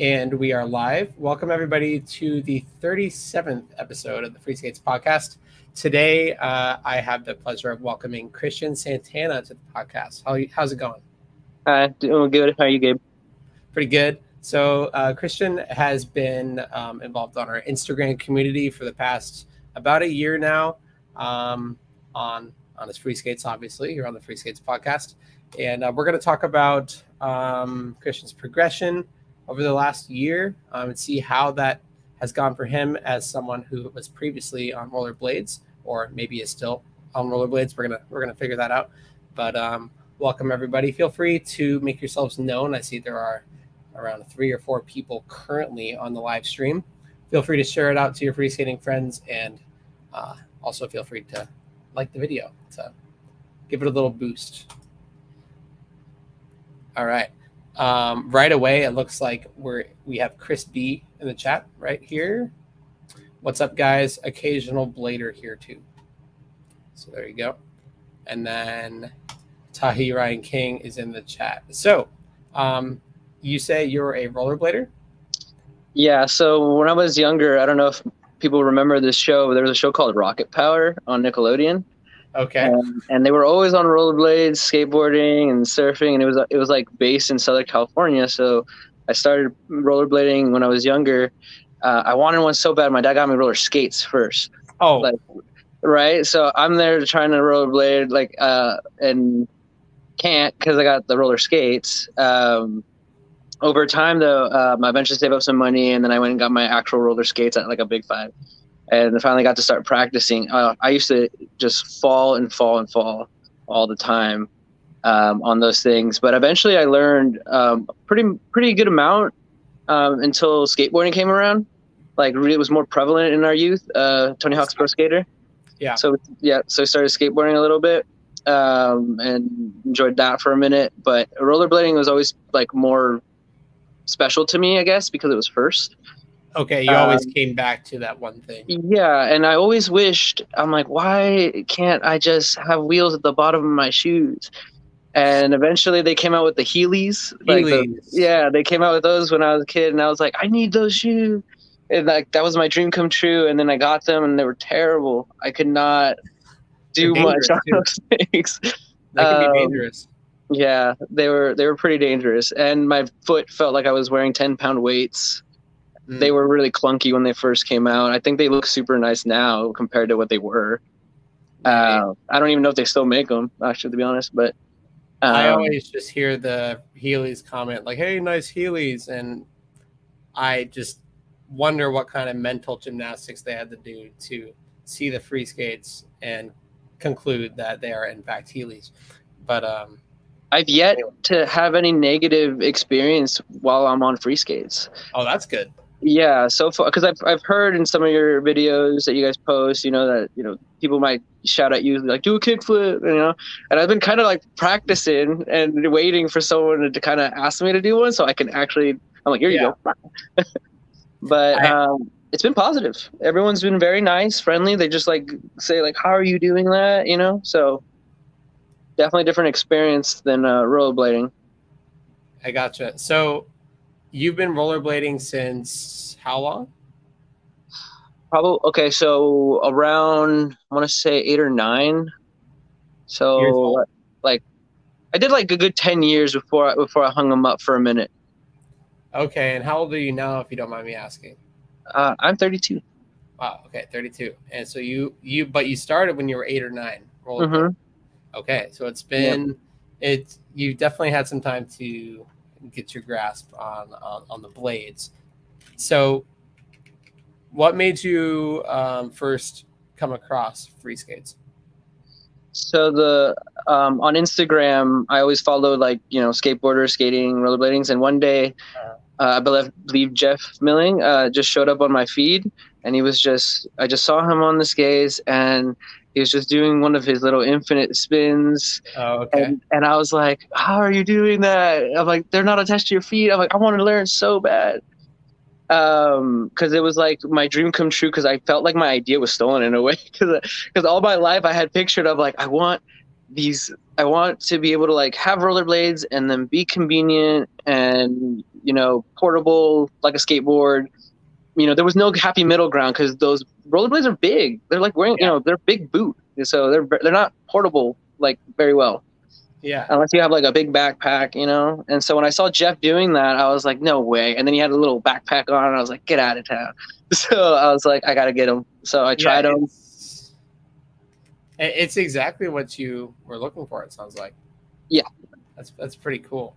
and we are live. Welcome everybody to the 37th episode of the Free Skates podcast. Today, uh, I have the pleasure of welcoming Christian Santana to the podcast. How, how's it going? Hi, doing good. How are you, Gabe? Pretty good. So, uh, Christian has been um, involved on our Instagram community for the past about a year now um, on on his Free Skates, obviously, here on the Free Skates podcast. And uh, we're going to talk about um, Christian's progression over the last year um, and see how that has gone for him as someone who was previously on rollerblades or maybe is still on rollerblades. We're gonna we're gonna figure that out. But um, welcome everybody. Feel free to make yourselves known. I see there are around three or four people currently on the live stream. Feel free to share it out to your free skating friends and uh, also feel free to like the video to give it a little boost. All right. Um, right away, it looks like we're we have Chris B in the chat right here. What's up, guys? Occasional blader here too. So there you go. And then Tahi Ryan King is in the chat. So um, you say you're a rollerblader? Yeah. So when I was younger, I don't know if people remember this show. There was a show called Rocket Power on Nickelodeon. Okay. Um, and they were always on rollerblades, skateboarding, and surfing, and it was it was like based in Southern California. So I started rollerblading when I was younger. Uh, I wanted one so bad. My dad got me roller skates first. Oh. Like, right. So I'm there trying to rollerblade, like, uh, and can't because I got the roller skates. Um, over time, though, um, I eventually saved up some money, and then I went and got my actual roller skates at like a big five and I finally got to start practicing. Uh, I used to just fall and fall and fall all the time um, on those things, but eventually I learned um, pretty pretty good amount um, until skateboarding came around. Like it was more prevalent in our youth. Uh, Tony Hawk's Pro Skater. Yeah. So yeah, so I started skateboarding a little bit um, and enjoyed that for a minute. But rollerblading was always like more special to me, I guess, because it was first. Okay, you always um, came back to that one thing. Yeah, and I always wished I'm like, why can't I just have wheels at the bottom of my shoes? And eventually they came out with the Heelys. Like the, yeah, they came out with those when I was a kid, and I was like, I need those shoes. And like that was my dream come true. And then I got them, and they were terrible. I could not do much on those things. That could um, be dangerous. Yeah, they were they were pretty dangerous, and my foot felt like I was wearing ten pound weights Mm. They were really clunky when they first came out. I think they look super nice now compared to what they were. Uh, I don't even know if they still make them, actually, to be honest. But um, I always just hear the Heelys comment like, "Hey, nice Heelys," and I just wonder what kind of mental gymnastics they had to do to see the free skates and conclude that they are in fact Heelys. But um, I've yet to have any negative experience while I'm on free skates. Oh, that's good. Yeah, so far because I've I've heard in some of your videos that you guys post, you know that you know people might shout at you like do a kickflip, you know, and I've been kind of like practicing and waiting for someone to, kind of ask me to do one so I can actually. I'm like, here you go. but um, it's been positive. Everyone's been very nice, friendly. They just like say like, how are you doing that? You know, so definitely different experience than uh, rollerblading. I gotcha. So You've been rollerblading since how long? Probably okay. So around I want to say eight or nine. So like, I did like a good ten years before I, before I hung them up for a minute. Okay, and how old are you now, if you don't mind me asking? Uh, I'm 32. Wow. Okay, 32. And so you you but you started when you were eight or nine. Mm-hmm. Okay, so it's been yep. it. You definitely had some time to get your grasp on on, on the blades. So, what made you um, first come across free skates? So the um, on Instagram, I always follow like you know skateboarders, skating, rollerblading, and one day, uh-huh. uh, I believe, believe Jeff Milling uh, just showed up on my feed, and he was just I just saw him on the skates, and he was just doing one of his little infinite spins. Oh, okay. And, and I was like, How are you doing that? I'm like, They're not attached to your feet. I'm like, I want to learn so bad. Um, because it was like my dream come true because I felt like my idea was stolen in a way. Because all my life I had pictured of like, I want these, I want to be able to like have rollerblades and then be convenient and you know, portable like a skateboard. You know, there was no happy middle ground because those rollerblades are big. They're like wearing, you know, they're big boot, so they're they're not portable like very well. Yeah. Unless you have like a big backpack, you know. And so when I saw Jeff doing that, I was like, no way. And then he had a little backpack on, and I was like, get out of town. So I was like, I gotta get him. So I tried yeah, him. It's, it's exactly what you were looking for. It sounds like. Yeah. That's that's pretty cool.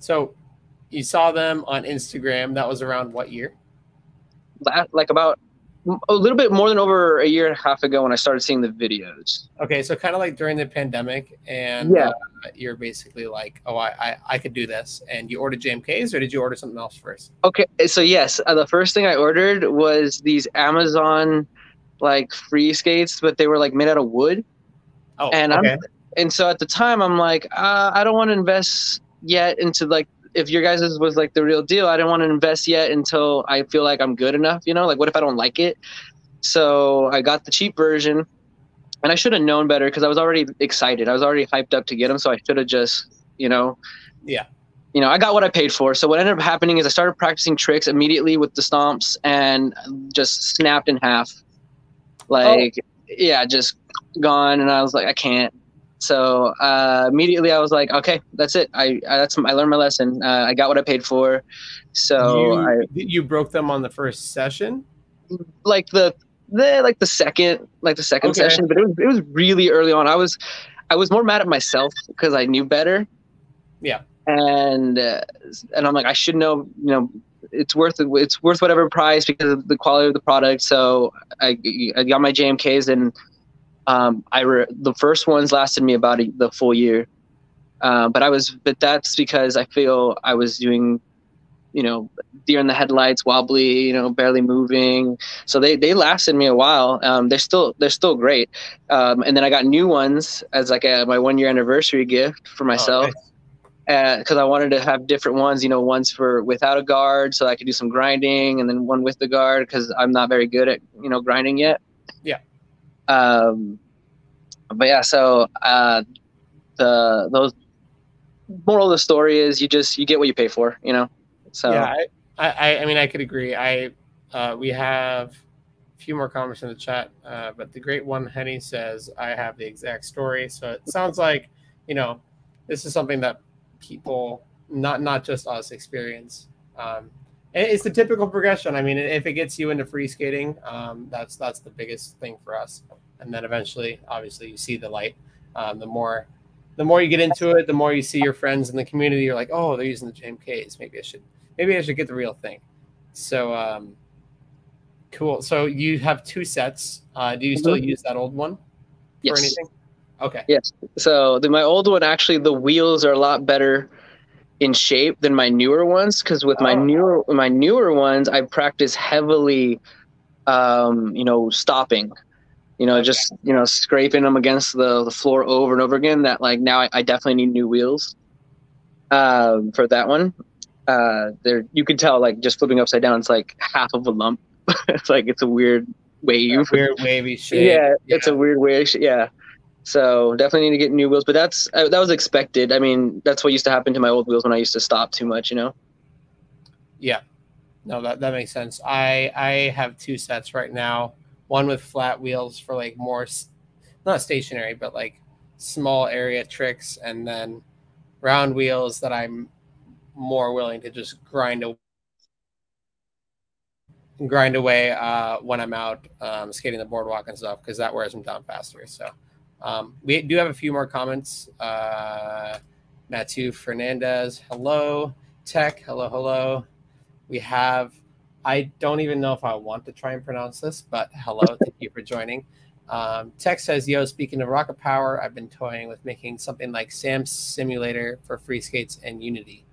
So, you saw them on Instagram. That was around what year? Like about a little bit more than over a year and a half ago when I started seeing the videos. Okay, so kind of like during the pandemic, and Yeah. uh, you're basically like, oh, I, I I could do this, and you ordered JMKs, or did you order something else first? Okay, so yes, uh, the first thing I ordered was these Amazon like free skates, but they were like made out of wood. Oh, And I'm- okay. And so at the time, I'm like, uh, I don't want to invest yet into like if your guys' was like the real deal. I didn't want to invest yet until I feel like I'm good enough. You know, like what if I don't like it? So I got the cheap version, and I should have known better because I was already excited. I was already hyped up to get them, so I should have just, you know, Yeah. you know, I got what I paid for. So what ended up happening is I started practicing tricks immediately with the stomps and just snapped in half. Oh. Like, yeah, just gone. And I was like, I can't. So uh, immediately I was like, okay, that's it. I, I that's I learned my lesson. Uh, I got what I paid for. So I you, you broke them on the first session. like the the like the second like the second Okay. session, but it was it was really early on. I was I was more mad at myself because I knew better. Yeah. And uh, and I'm like I should know you know it's worth it- it's worth whatever price because of the quality of the product. So I I got my JMKs and um I re- the first ones lasted me about a, the full year. Uh, but I was but that's because I feel I was doing you know deer in the headlights wobbly you know barely moving so they they lasted me a while um, they're still they're still great um, and then i got new ones as like a, my one year anniversary gift for myself Oh, nice. because i wanted to have different ones you know ones for without a guard so i could do some grinding and then one with the guard because i'm not very good at you know grinding yet. Um but yeah so uh the those moral of the story is you just you get what you pay for you know so yeah, I, I, I mean, I could agree. I, uh, we have a few more comments in the chat, uh, but the great one, Henny says, I have the exact story. So it sounds like, you know, this is something that people, not not just us, experience. Um, it's the typical progression. I mean, if it gets you into free skating, um, that's that's the biggest thing for us. And then eventually, obviously, you see the light. Um, the more, the more you get into it, the more you see your friends in the community. You're like, oh, they're using the JMKs. Maybe I should maybe I should get the real thing. So um, cool. So you have two sets. Uh, do you still use that old one for Yes. anything? Okay. Yes. So the, my old one actually the wheels are a lot better in shape than my newer ones because with my Oh. newer my newer ones I practice heavily um, you know stopping you know Okay. just you know scraping them against the, the floor over and over again that like now I, I definitely need new wheels um, for that one uh, there you can tell like just flipping upside down it's like half of a lump it's like it's a weird wave Weird wavy shape. yeah, it's a weird wave. Yeah. So definitely need to get new wheels, but that's uh, that was expected. I mean, that's what used to happen to my old wheels when I used to stop too much. You know. Yeah. No, that, that makes sense. I I have two sets right now. One with flat wheels for like more, not stationary, but like small area tricks, and then round wheels that I'm more willing to just grind away. Grind away uh, when I'm out um, skating the boardwalk and stuff because that wears them down faster. So um, we do have a few more comments. Uh, Matthew Fernandez, hello. Tech, hello, hello we have i don't even know if i want to try and pronounce this but hello thank you for joining um, tech says yo speaking of rocket power i've been toying with making something like sam's simulator for free skates and unity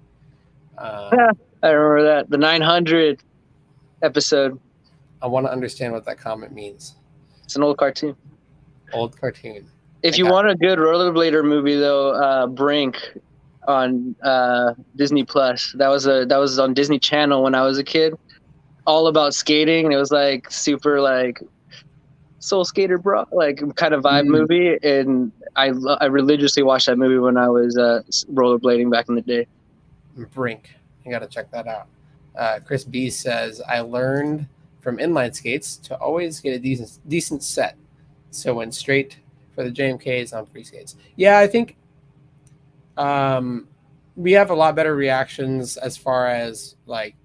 um, I remember that the 900 episode. i want to understand what that comment means It's an old cartoon. old cartoon If you want a good rollerblader movie, though, uh, Brink on uh, Disney Plus. That was a that was on Disney Channel when I was a kid. All about skating. It was like super like soul skater bro like kind of vibe Mm. movie and I, I religiously watched that movie when i was uh, rollerblading back in the day brink You got to check that out. Uh, Chris B says, I learned from inline skates to always get a decent decent set. So went straight for the JMKs on free skates. Yeah, I think um, we have a lot better reactions as far as like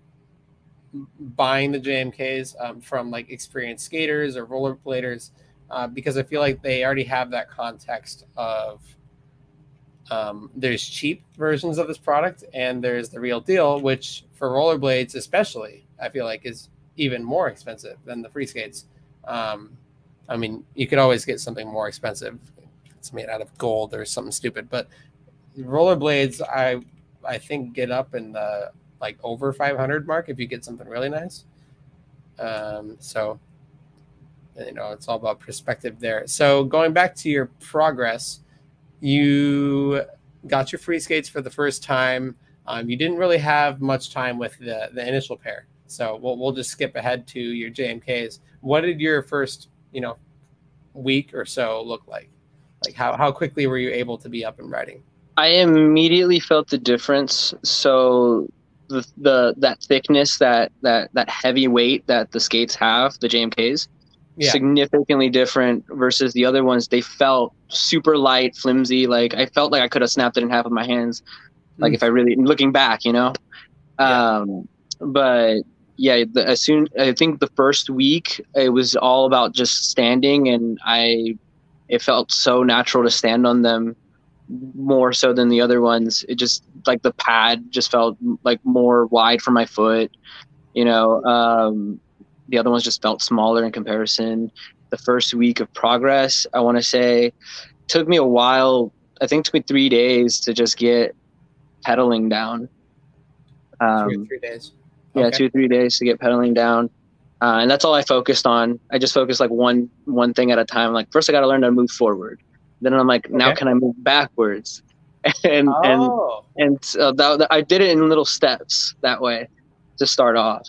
buying the JMKs um, from like experienced skaters or rollerbladers uh, because I feel like they already have that context of um, there's cheap versions of this product and there's the real deal, which for rollerblades especially, I feel like is even more expensive than the free skates. Um, I mean, you could always get something more expensive. It's made out of gold or something stupid, but rollerblades, I I think get up in the like over 500 mark if you get something really nice. Um, so you know, it's all about perspective there. So going back to your progress, you got your free skates for the first time. Um, you didn't really have much time with the the initial pair, so we'll we'll just skip ahead to your JMKs. What did your first you know week or so look like? Like how how quickly were you able to be up and riding? I immediately felt the difference. So the the that thickness, that that that heavy weight that the skates have, the JMKs, yeah. significantly different versus the other ones. They felt super light, flimsy. Like I felt like I could have snapped it in half of my hands. Like mm. if I really looking back, you know. Yeah. Um, but yeah, the, as soon I think the first week it was all about just standing, and I it felt so natural to stand on them more so than the other ones. It just like the pad just felt like more wide for my foot. You know, um, the other ones just felt smaller in comparison. The first week of progress, I want to say, took me a while. I think took me three days to just get pedaling down. Um, or three days. Okay. Yeah, two or three days to get pedaling down. Uh, and that's all I focused on. I just focused like one one thing at a time. Like first, I got to learn to move forward. Then I'm like, okay. now can I move backwards? and oh. and and uh, that, I did it in little steps that way to start off.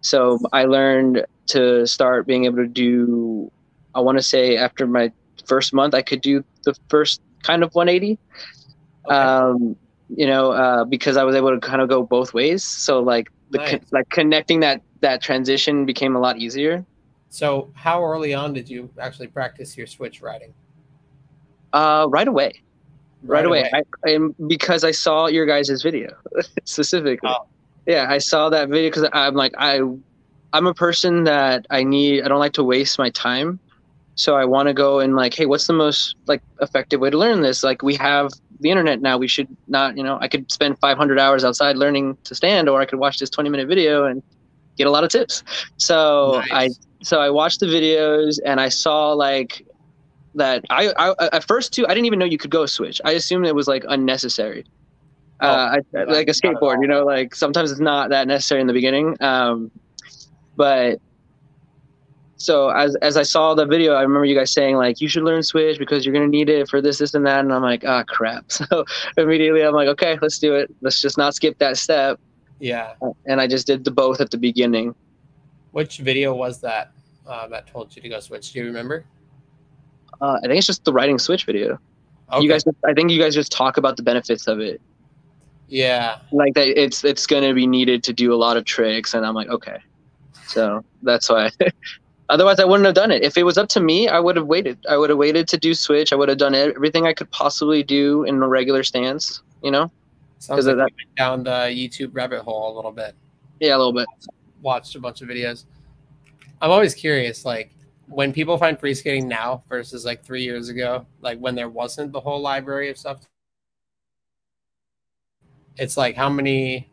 So I learned to start being able to do. I want to say after my first month, I could do the first kind of 180. Okay. Um, you know, uh, because I was able to kind of go both ways. So like the nice. like connecting that that transition became a lot easier. So how early on did you actually practice your switch riding? Uh, right away. Right, right away. away. I, and because I saw your guys' video specifically. Oh. Yeah, I saw that video because I'm like I, I'm a person that I need. I don't like to waste my time, so I want to go and like, hey, what's the most like effective way to learn this? Like we have the internet now. We should not, you know, I could spend 500 hours outside learning to stand, or I could watch this 20 minute video and get a lot of tips. So nice. I so I watched the videos and I saw like that I, I at first too I didn't even know you could go switch. I assumed it was like unnecessary. Oh, uh, I, like a skateboard, you know, like sometimes it's not that necessary in the beginning. Um, but so as as I saw the video, I remember you guys saying like you should learn switch because you're gonna need it for this, this, and that, and I'm like, ah, oh, crap. So immediately I'm like, okay, let's do it. Let's just not skip that step. Yeah. And I just did the both at the beginning. Which video was that uh, that told you to go switch? Do you remember? Uh, I think it's just the riding switch video. Okay. You guys, I think you guys just talk about the benefits of it. Yeah. Like that, it's it's gonna be needed to do a lot of tricks, and I'm like, okay. So that's why. Otherwise, I wouldn't have done it. If it was up to me, I would have waited. I would have waited to do switch. I would have done everything I could possibly do in a regular stance. You know. Sounds like that. down the YouTube rabbit hole a little bit. Yeah, a little bit. Watched a bunch of videos. I'm always curious, like when people find free skating now versus like three years ago, like when there wasn't the whole library of stuff. It's like how many,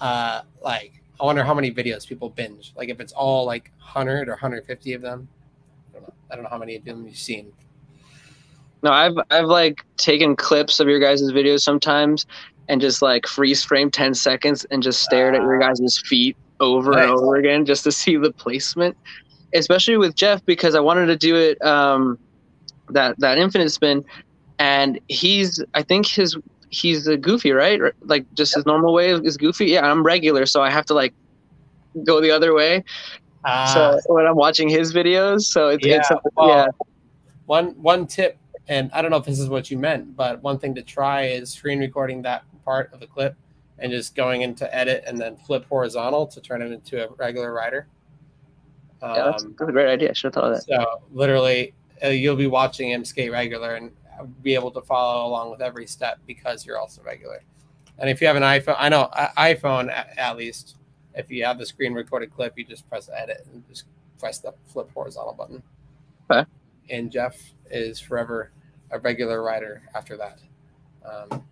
uh, like I wonder how many videos people binge. Like if it's all like 100 or 150 of them. I don't know, I don't know how many of them you've seen. No, I've I've like taken clips of your guys' videos sometimes and just like freeze frame 10 seconds and just stared uh, at your ah. guys' feet over nice. and over again just to see the placement especially with Jeff because I wanted to do it um, that that infinite spin, and he's I think his he's a goofy right like just his normal way is goofy. Yeah, I'm regular, so I have to like go the other way. Uh, so when I'm watching his videos, so it's, yeah, it's well, yeah. One one tip, and I don't know if this is what you meant, but one thing to try is screen recording that part of the clip and just going into edit and then flip horizontal to turn it into a regular rider. Um, yeah, that's, um, that's, a great idea. I should have thought of that. So literally, uh, you'll be watching him skate regular and be able to follow along with every step because you're also regular. And if you have an iPhone, I know iPhone at least, if you have the screen recorded clip, you just press edit and just press the flip horizontal button. Okay. And Jeff is forever a regular rider after that. Um,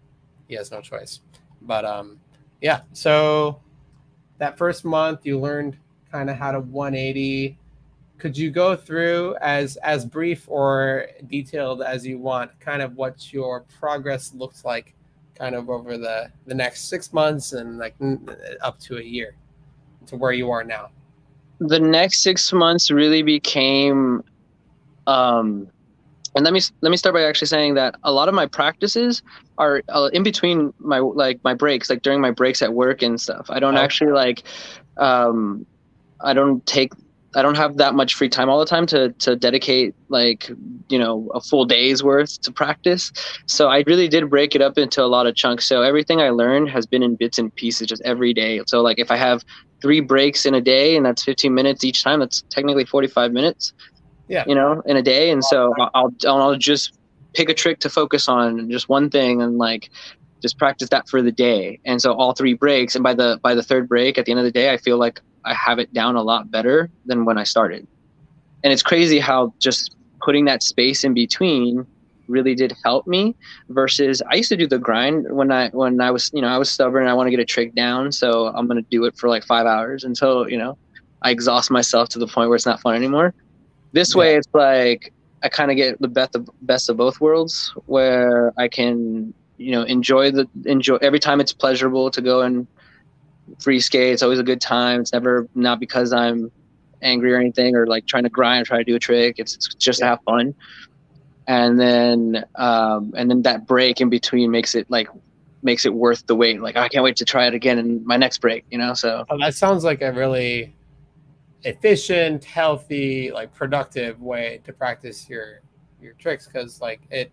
he has no choice. But um, yeah, so that first month you learned kind of how to 180. Could you go through as as brief or detailed as you want, kind of what your progress looks like, kind of over the the next six months and like up to a year, to where you are now? The next six months really became um, and let me let me start by actually saying that a lot of my practices are uh, in between my like my breaks like during my breaks at work and stuff i don't oh. actually like um i don't take i don't have that much free time all the time to to dedicate like you know a full day's worth to practice. So i really did break it up into a lot of chunks. So everything i learned has been in bits and pieces just every day. So like if i have three breaks in a day and that's 15 minutes each time that's technically 45 minutes yeah. you know in a day. And so I'll, I'll just pick a trick to focus on just one thing and like just practice that for the day. And so all three breaks and by the by the third break at the end of the day i feel like i have it down a lot better than when i started. And it's crazy how just putting that space in between really did help me versus i used to do the grind when i when i was you know i was stubborn i want to get a trick down so i'm going to do it for like five hours until you know i exhaust myself to the point where it's not fun anymore. This way, it's like I kind of get the best of best of both worlds, where I can you know enjoy the enjoy every time it's pleasurable to go and free skate. It's always a good time. It's never not because I'm angry or anything or like trying to grind or try to do a trick. It's, it's just to have fun. And then um, and then that break in between makes it like makes it worth the wait. Like I can't wait to try it again in my next break. You know, so oh, that sounds like a really efficient, healthy, like productive way to practice your your tricks because like it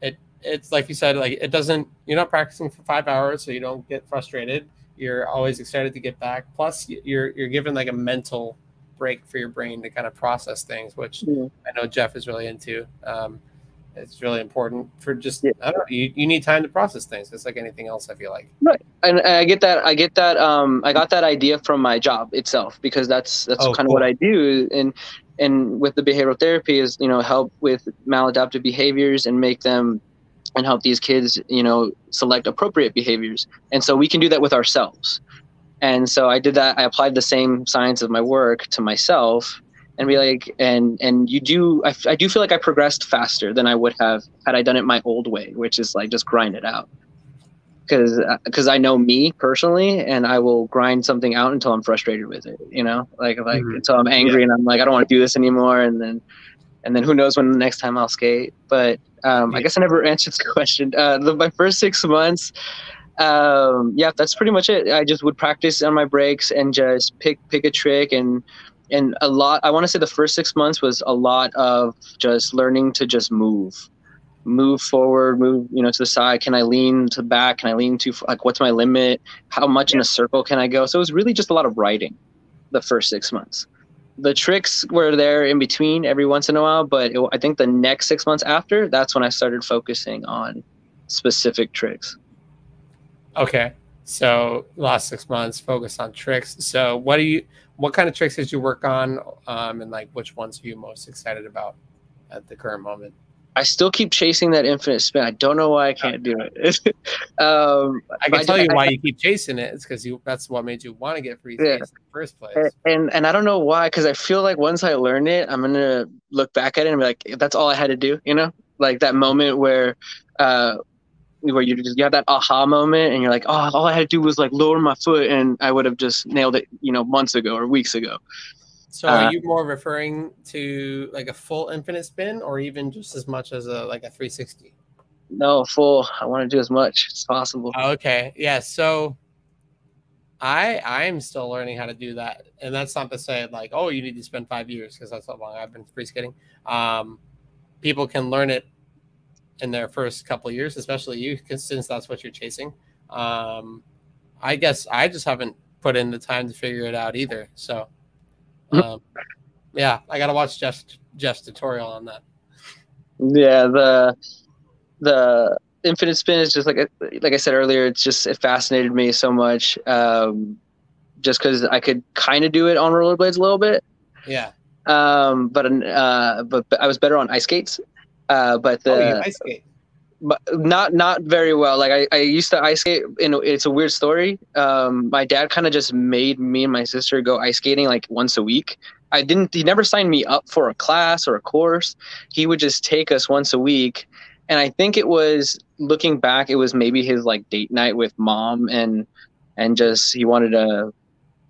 it it's like you said like it doesn't you're not practicing for five hours so you don't get frustrated you're always excited to get back plus you're you're given like a mental break for your brain to kind of process things which yeah. i know jeff is really into um, it's really important for just yeah. I don't know, you, you need time to process things. It's like anything else. I feel like right, and, I get that. I get that. Um, I got that idea from my job itself because that's that's oh, kind cool. of what I do. And and with the behavioral therapy is you know help with maladaptive behaviors and make them and help these kids you know select appropriate behaviors. And so we can do that with ourselves. And so I did that. I applied the same science of my work to myself and be like and and you do I, I do feel like i progressed faster than i would have had i done it my old way which is like just grind it out because because uh, i know me personally and i will grind something out until i'm frustrated with it you know like like mm-hmm. until i'm angry yeah. and i'm like i don't want to do this anymore and then and then who knows when the next time i'll skate. But um, yeah. i guess i never answered the question. Uh, the, my first six months um, yeah that's pretty much it. I just would practice on my breaks and just pick pick a trick and and a lot i want to say the first six months was a lot of just learning to just move move forward move you know to the side. Can i lean to back? Can i lean to like what's my limit? How much yeah. in a circle can i go? So it was really just a lot of riding the first six months the tricks were there in between every once in a while but it, i think the next six months after that's when i started focusing on specific tricks. Okay. So last six months focused on tricks. So what do you what kind of tricks did you work on um, and like which ones are you most excited about at the current moment i still keep chasing that infinite spin. I don't know why i can't do it. Um, i can tell I, you why I, you keep chasing it. It's because you that's what made you want to get free yeah. in the first place. And and i don't know why because i feel like once i learn it i'm gonna look back at it and be like that's all i had to do you know? Like that moment where uh where you just you have that aha moment and you're like, oh, all I had to do was like lower my foot and I would have just nailed it, you know, months ago or weeks ago. So are uh, you more referring to like a full infinite spin or even just as much as a like a 360? No, full. I want to do as much as possible. Okay. Yeah. So I I'm still learning how to do that. And that's not to say like, oh, you need to spend five years because that's how long I've been free skating. Um, people can learn it in their first couple years, especially you, since that's what you're chasing. Um, I guess I just haven't put in the time to figure it out either. So. Um, yeah, I gotta watch Jeff's Jeff's tutorial on that. Yeah, the the infinite spin is just like like I said earlier. It's just it fascinated me so much. Um, just because I could kind of do it on rollerblades a little bit. Yeah. Um, but uh, but, but I was better on ice skates. Uh, but the oh, you ice skate. But not not very well. Like I, I used to ice skate. Know, it's a weird story. Um, my dad kind of just made me and my sister go ice skating like once a week. I didn't. He never signed me up for a class or a course. He would just take us once a week, and I think it was looking back, it was maybe his like date night with mom and and just he wanted to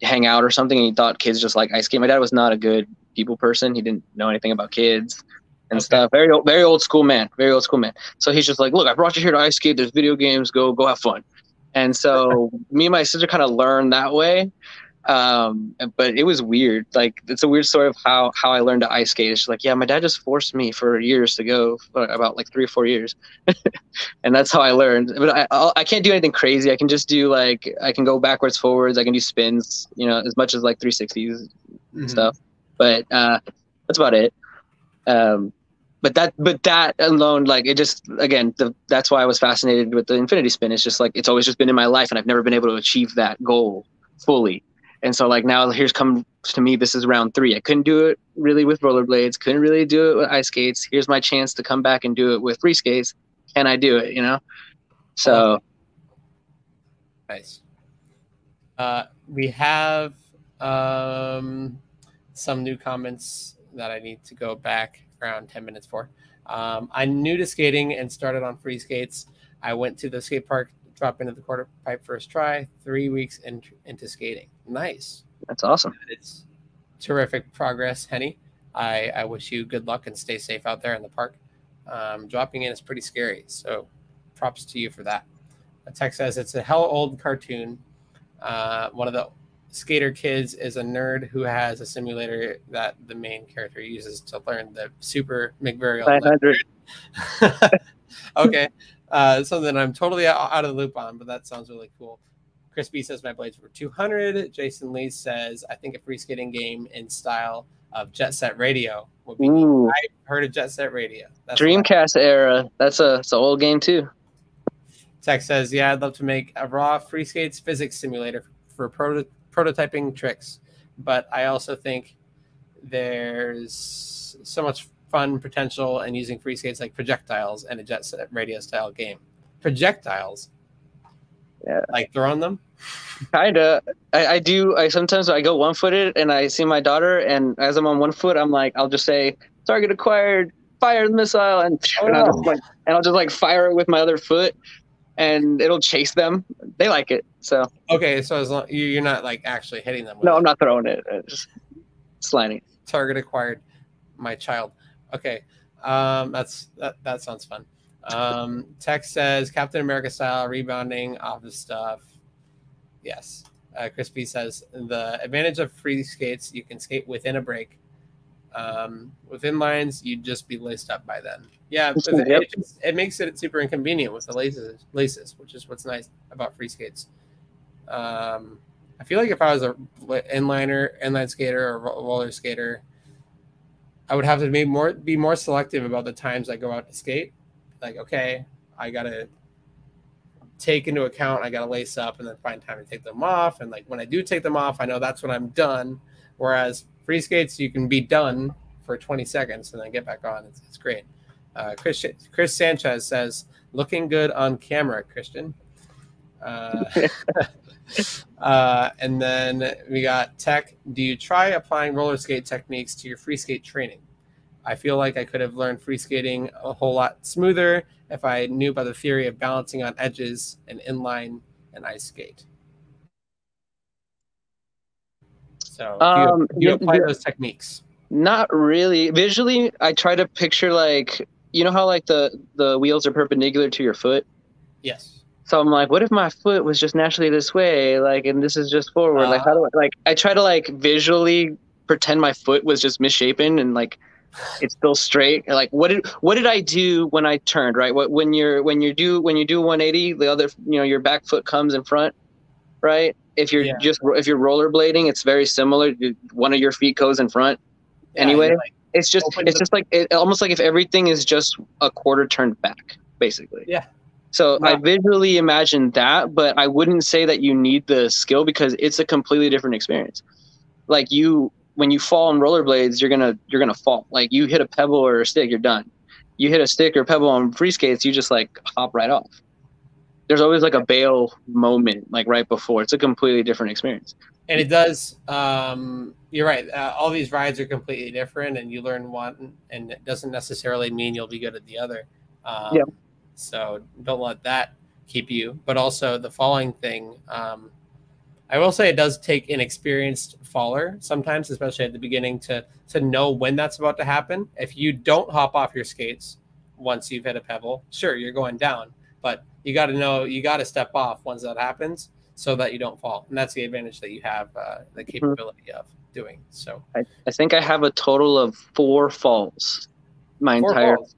hang out or something, and he thought kids just like ice skate. My dad was not a good people person. He didn't know anything about kids and Okay. stuff. Very old, very old school man. Very old school man. So he's just like, look, I brought you here to ice skate. There's video games. Go, go have fun. And so me and my sister kind of learned that way. Um, but it was weird. Like it's a weird story of how how I learned to ice skate. It's like, yeah, my dad just forced me for years to go, for about like three or four years, and that's how I learned. But I I'll, I can't do anything crazy. I can just do like I can go backwards, forwards. I can do spins. You know, as much as like 360s Mhm. stuff. But uh, that's about it. Um, but that, but that alone, like it just again, the, that's why I was fascinated with the infinity spin. It's just like it's always just been in my life, and I've never been able to achieve that goal fully. And so, like now, here's comes to me. This is round three. I couldn't do it really with rollerblades. Couldn't really do it with ice skates. Here's my chance to come back and do it with free skates. Can I do it? You know. So Nice. Uh, we have um, some new comments that I need to go back around 10 minutes for. Um, I'm new to skating and started on free skates. I went to the skate park, dropped into the quarter pipe first try, three weeks in, into skating. Nice. that's awesome. It's terrific progress, Henny. I, I wish you good luck and stay safe out there in the park. Um, dropping in is pretty scary, so props to you for that. A text says it's a hell old cartoon. Uh, one of the skater kids is a nerd who has a simulator that the main character uses to learn the super McVarial. 500. okay, uh, something I'm totally out, out of the loop on, but that sounds really cool. Chris B says my blades were 200. Jason Lee says I think a free skating game in style of Jet Set Radio would be. Ooh, I've heard of Jet Set Radio. That's Dreamcast era. That's a it's an old game too. Tech says, "Yeah, I'd love to make a raw free skates physics simulator for proto- prototyping tricks, but I also think there's so much fun potential in using free skates like projectiles and a jet set radio style game. Projectiles, Yeah. like throwing them. Kinda. I, I do. I sometimes I go one footed and I see my daughter, and as I'm on one foot, I'm like, I'll just say, "Target acquired, fire the missile," and, and I'll just oh. like, and I'll just like fire it with my other foot, and it'll chase them. They like it. So Okay, so as long you- you're not like actually hitting them. With no, it. I'm not throwing it. It's just sliding. target acquired my child okay um that's that, that sounds fun um tech says captain america style rebounding off of stuff yes uh, Chris B says the advantage of free skates you can skate within a break um within lines you'd just be laced up by then yeah it, it, just, it makes it super inconvenient with the laces laces which is what's nice about free skates um I feel like if I was a inliner, inline skater, or roller skater, I would have to be more be more selective about the times I go out to skate. Like, okay, I gotta take into account I gotta lace up and then find time to take them off. And like when I do take them off, I know that's when I'm done. Whereas free skates, you can be done for 20 seconds and then get back on. It's, it's great. Uh, Chris Chris Sanchez says, "Looking good on camera, Christian." Uh, uh, and then we got tech. Do you try applying roller skate techniques to your free skate training? I feel like I could have learned free skating a whole lot smoother if I knew about the theory of balancing on edges and inline and ice skate. So, do you, Um, do you apply yeah. those techniques? Not really. Visually, I try to picture like you know how like the the wheels are perpendicular to your foot. Yes. So I'm like, what if my foot was just naturally this way, like, and this is just forward? like, how do I like? I try to like visually pretend my foot was just misshapen and like it's still straight. Like, what did what did I do when I turned? Right, what when you're when you do when you do 180, the other you know your back foot comes in front. right? If you're Yeah. just if you're rollerblading, it's very similar. One of your feet goes in front. Yeah, Anyway, like- It's just it's the- just like it, almost like if everything is just a quarter turned back, basically. Yeah. So I visually imagine that, but I wouldn't say that you need the skill because it's a completely different experience. Like you, when you fall on rollerblades, you're gonna you're gonna fall. Like you hit a pebble or a stick, you're done. You hit a stick or pebble on free skates, you just like hop right off. There's always like a bail moment, like right before. It's a completely different experience. and it does um you're right uh, all these rides are completely different and you learn one and it doesn't necessarily mean you'll be good at the other um, Yeah. so don't let that keep you but also the falling thing um i will say it does take an experienced faller sometimes especially at the beginning to to know when that's about to happen if you don't hop off your skates once you've hit a pebble sure you're going down but you got to know you got to step off once that happens so that you don't fall. And that's the advantage that you have uh, the capability of doing. So I, I think I have a total of four falls my four entire falls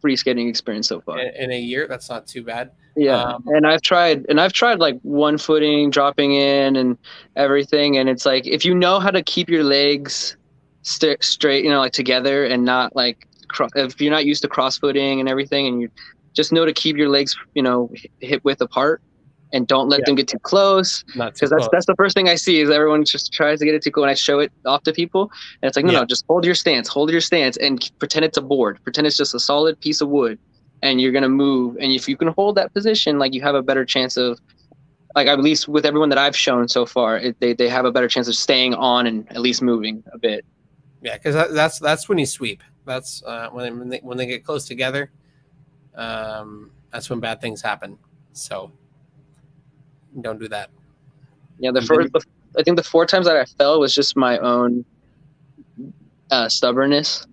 free skating experience so far. in, in a year, that's not too bad. Yeah, Um, and I've tried, and I've tried like one footing, dropping in, and everything. And it's like if you know how to keep your legs st- straight, you know, like together, and not like cro- if you're not used to cross footing and everything, and you just know to keep your legs, you know, hip width apart, and don't let Yeah. them get too close. Not too Because that's that's the first thing I see is everyone just tries to get it too close, and I show it off to people, and it's like no, Yeah. no, just hold your stance, hold your stance, and pretend it's a board, pretend it's just a solid piece of wood and you're gonna move. And if you can hold that position, like you have a better chance of, like at least with everyone that I've shown so far, it, they they have a better chance of staying on and at least moving a bit. yeah, because that, that's that's when you sweep. That's uh, when when they when they get close together. Um, that's when bad things happen. So don't do that. Yeah, the first, I think the four times that I fell was just my own uh, stubbornness.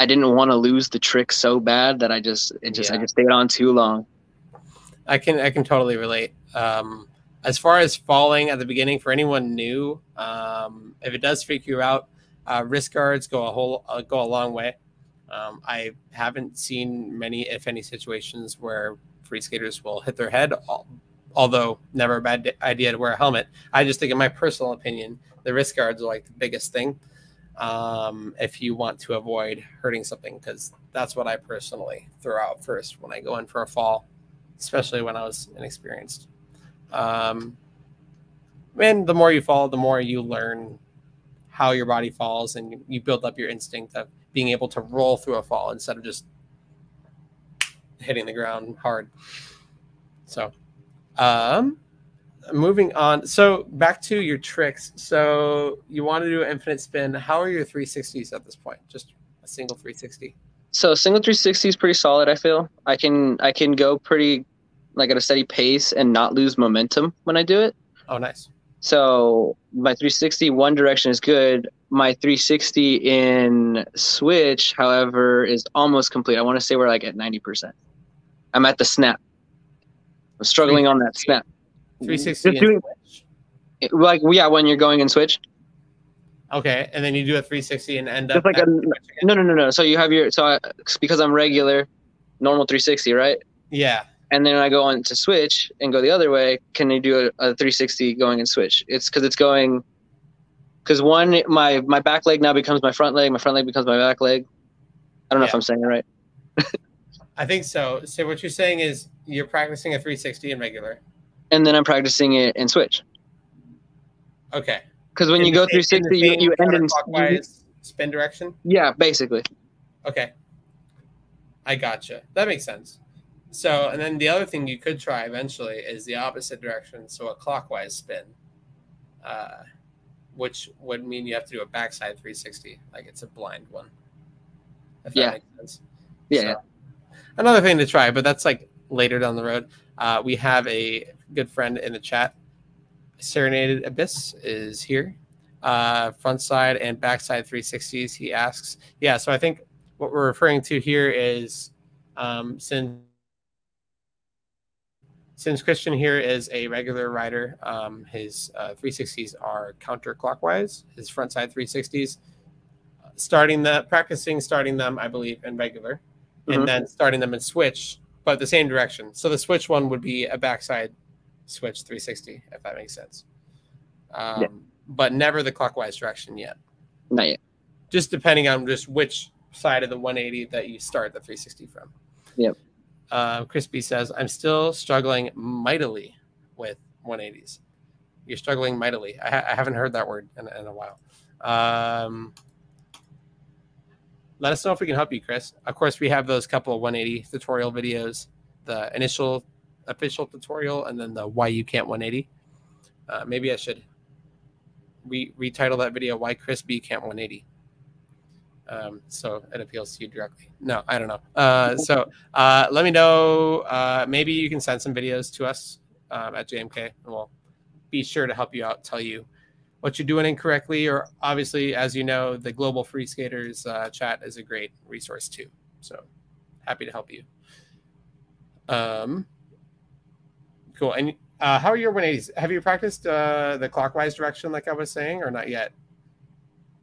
I didn't want to lose the trick so bad that I just it just I just stayed on too long. I can I can totally relate. Um, as far as falling at the beginning, for anyone new, um, if it does freak you out, uh, wrist guards go a whole uh, go a long way. Um, I haven't seen many, if any, situations where free skaters will hit their head. Although never a bad idea to wear a helmet. I just think, in my personal opinion, the wrist guards are like the biggest thing. Um, if you want to avoid hurting something, because that's what I personally throw out first when I go in for a fall especially when I was inexperienced. Um, and the more you fall, the more you learn how your body falls, and you, you build up your instinct of being able to roll through a fall instead of just hitting the ground hard. So, um, moving on. So back to your tricks. So you want to do an infinite spin. How are your 360s at this point? Just a single 360. So single 360 is pretty solid. I feel I can I can go pretty like at a steady pace and not lose momentum when I do it. Oh, nice. So my 360 one direction is good. My 360 in switch, however, is almost complete. I want to say we're like at 90%. I'm at the snap. I'm struggling on that snap. 360 Just and doing switch. like yeah, when you're going in switch. Okay, and then you do a 360 and end up Just like a, no, no, no, no. So you have your so I, because I'm regular, normal 360, right? yeah. And then I go on to switch and go the other way, can you do a, a 360 going and switch? It's because it's going because one my my back leg now becomes my front leg, my front leg becomes my back leg. I don't know if I'm saying it right. I think so. So what you're saying is you're practicing a 360 in regular. And then I'm practicing it in switch Okay. because when In you go same- the 360, you, you end in counterclockwise spin direction. yeah, basically. Okay. I gotcha. That makes sense. So, and then the other thing you could try eventually is the opposite direction, so a clockwise spin, uh, which would mean you have to do a backside 360, like it's a blind one. If Yeah. that makes sense. Yeah, So, yeah. Another thing to try, but that's like later down the road. Uh, we have a good friend in the chat. Serenaded Abyss is here. Uh, front side and backside 360s. He asks, yeah. So I think what we're referring to here is um, since since Christian here is a regular rider, um, his uh, 360s are counterclockwise. His front side 360s, starting the practicing starting them, I believe, in regular Mhm. and then starting them in switch, but the same direction. So the switch one would be a backside switch 360, if that makes sense. Um, yeah. But never the clockwise direction yet. Not yet. Just depending on just which side of the 180 that you start the 360 from. Yep. Uh, Crispy says, I'm still struggling mightily with 180s. You're struggling mightily. I, ha- I haven't heard that word in, in a while. Um, let us know if we can help you, Chris. Of course, we have those couple of 180 tutorial videos, the initial official tutorial, and then the why you can't 180. Uh, maybe I should re- retitle that video "Why Chris B Can't 180." Um, so it appeals to you directly. No, I don't know. Uh, so uh, let me know. Uh, maybe you can send some videos to us um, at JMK, and we'll be sure to help you out, tell you what you're doing incorrectly, or obviously, as you know, the Global Free Skaters uh, chat is a great resource too. So happy to help you. Um, cool. And uh, how are your 180s? Have you practiced uh, the clockwise direction, like I was saying, or not yet?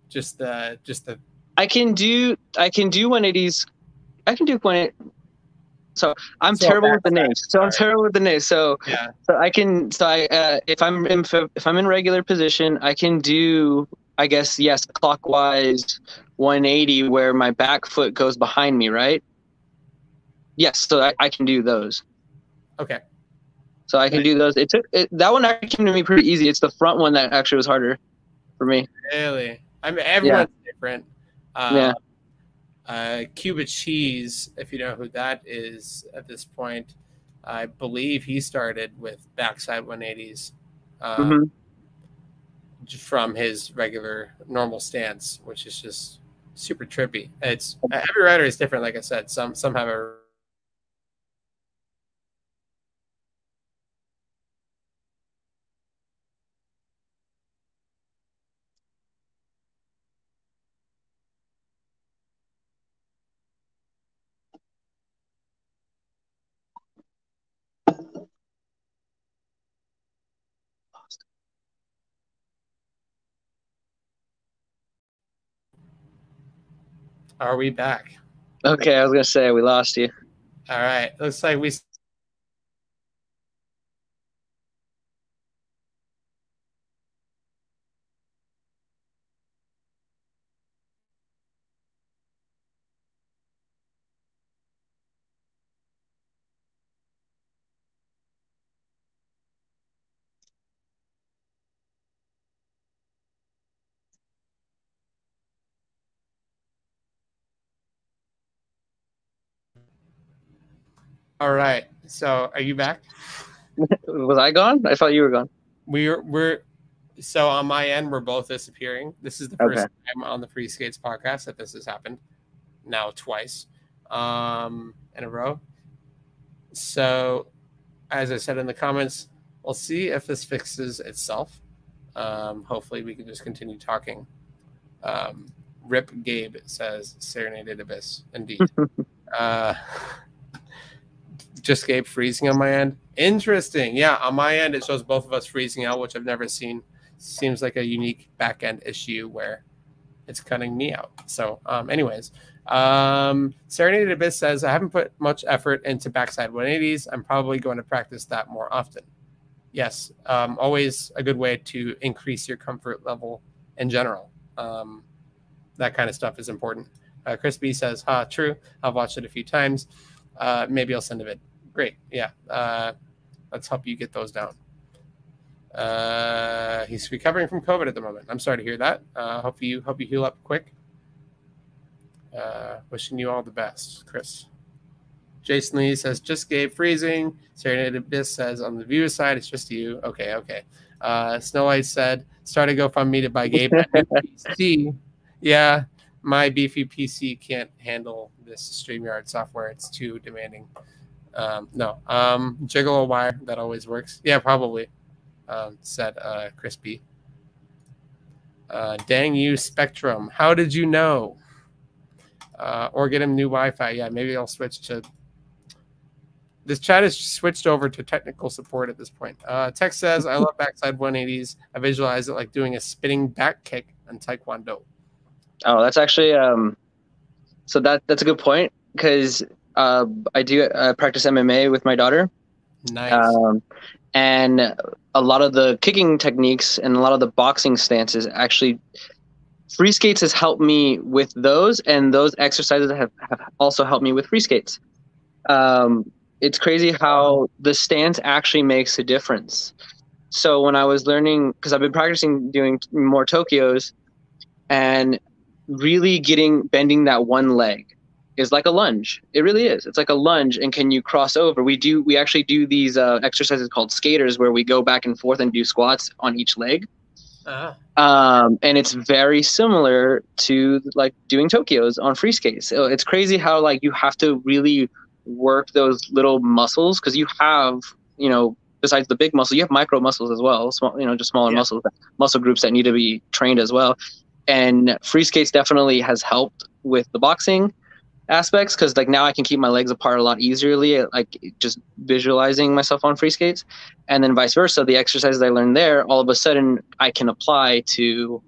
Just the just the. I can do I can do 180s. I can do one. So I'm so terrible with the names. So I'm terrible with the names. So yeah. So I can. So I uh, if I'm in, if I'm in regular position, I can do. I guess yes, clockwise 180 where my back foot goes behind me, right? Yes. So I, I can do those. Okay. So I can do those. It took it, that one actually came to me pretty easy. It's the front one that actually was harder for me. Really? I mean, everyone's yeah. different. Uh, yeah uh, Cuba Cheese, if you know who that is at this point, I believe he started with backside 180s um, mm-hmm. from his regular normal stance, which is just super trippy. It's every rider is different. Like I said, some some have a Are we back? Okay, I was gonna say we lost you. All right, looks like we All right. So, are you back? Was I gone? I thought you were gone. We're we're so on my end, we're both disappearing. This is the first okay. time on the Free Skates podcast that this has happened. Now twice, um, in a row. So, as I said in the comments, we'll see if this fixes itself. Um, hopefully, we can just continue talking. Um, Rip Gabe says serenaded abyss. Indeed. uh, just Gabe freezing on my end. Interesting. Yeah, on my end, it shows both of us freezing out, which I've never seen. Seems like a unique back end issue where it's cutting me out. So, um, anyways, um, Serenaded Abyss says, I haven't put much effort into backside 180s. I'm probably going to practice that more often. Yes, um, always a good way to increase your comfort level in general. Um, that kind of stuff is important. Uh, Chris B says, "Ha, true. I've watched it a few times. Uh, maybe I'll send a vid." Great. Yeah. Uh, let's help you get those down. Uh, he's recovering from COVID at the moment. I'm sorry to hear that. Uh, hope you hope you heal up quick. Uh, wishing you all the best, Chris. Jason Lee says just Gabe freezing. Serenade Abyss says on the viewer side it's just you. Okay, okay. Uh, Snow White said start a GoFundMe to buy Gabe PC. Yeah, my beefy PC can't handle this StreamYard software. It's too demanding. Um, no, um, jiggle a wire. That always works. Yeah, probably. Um, said uh, Crispy. Uh, dang you, Spectrum. How did you know? Uh, or get him new Wi-Fi. Yeah, maybe I'll switch to. This chat is switched over to technical support at this point. Uh, Tech says, "I love backside 180s. I visualize it like doing a spinning back kick in Taekwondo." Oh, that's actually um, so that that's a good point because uh, I do uh, practice MMA with my daughter. Nice. Um, and a lot of the kicking techniques and a lot of the boxing stances actually free skates has helped me with those and those exercises have, have also helped me with free skates um, it's crazy how the stance actually makes a difference so when i was learning because i've been practicing doing more tokyos and really getting bending that one leg is like a lunge. It really is. It's like a lunge. And can you cross over? We do. We actually do these uh, exercises called skaters, where we go back and forth and do squats on each leg. Uh-huh. Um, and it's very similar to like doing Tokyos on free skates. So it's crazy how like you have to really work those little muscles because you have you know besides the big muscle you have micro muscles as well small you know just smaller yeah. muscles muscle groups that need to be trained as well and free skates definitely has helped with the boxing aspects because like now I can keep my legs apart a lot easily, like just visualizing myself on free skates, and then vice versa. The exercises I learned there, all of a sudden I can apply to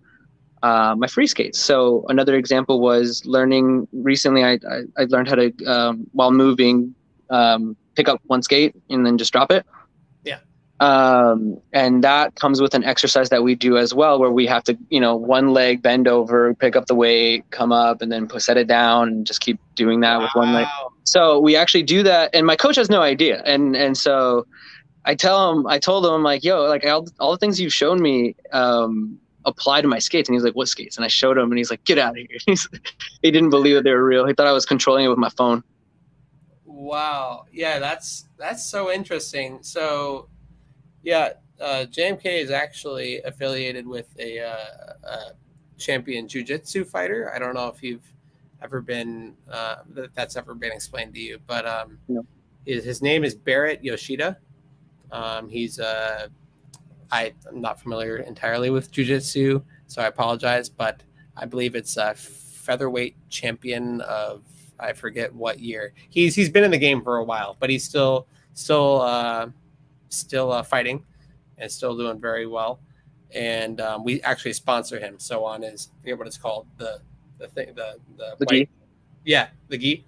uh, my free skates. So another example was learning recently. I I, I learned how to um, while moving um, pick up one skate and then just drop it. Um, and that comes with an exercise that we do as well, where we have to, you know, one leg bend over, pick up the weight, come up, and then set it down, and just keep doing that wow. with one leg. So we actually do that, and my coach has no idea, and and so I tell him, I told him, I'm like, yo, like all, all the things you've shown me um, apply to my skates, and he's like, what skates? And I showed him, and he's like, get out of here. He's, he didn't believe that they were real. He thought I was controlling it with my phone. Wow. Yeah, that's that's so interesting. So yeah, uh, JMK is actually affiliated with a, uh, a champion jujitsu fighter. I don't know if you've ever been uh, that's ever been explained to you, but um, no. his, his name is Baret Yoshida. Um, he's uh, I, I'm not familiar entirely with jujitsu, so I apologize, but I believe it's a featherweight champion of I forget what year. He's he's been in the game for a while, but he's still still uh, still uh, fighting and still doing very well. And um, we actually sponsor him. So on his, I forget what it's called, the the thing, the the, the white, yeah, the gi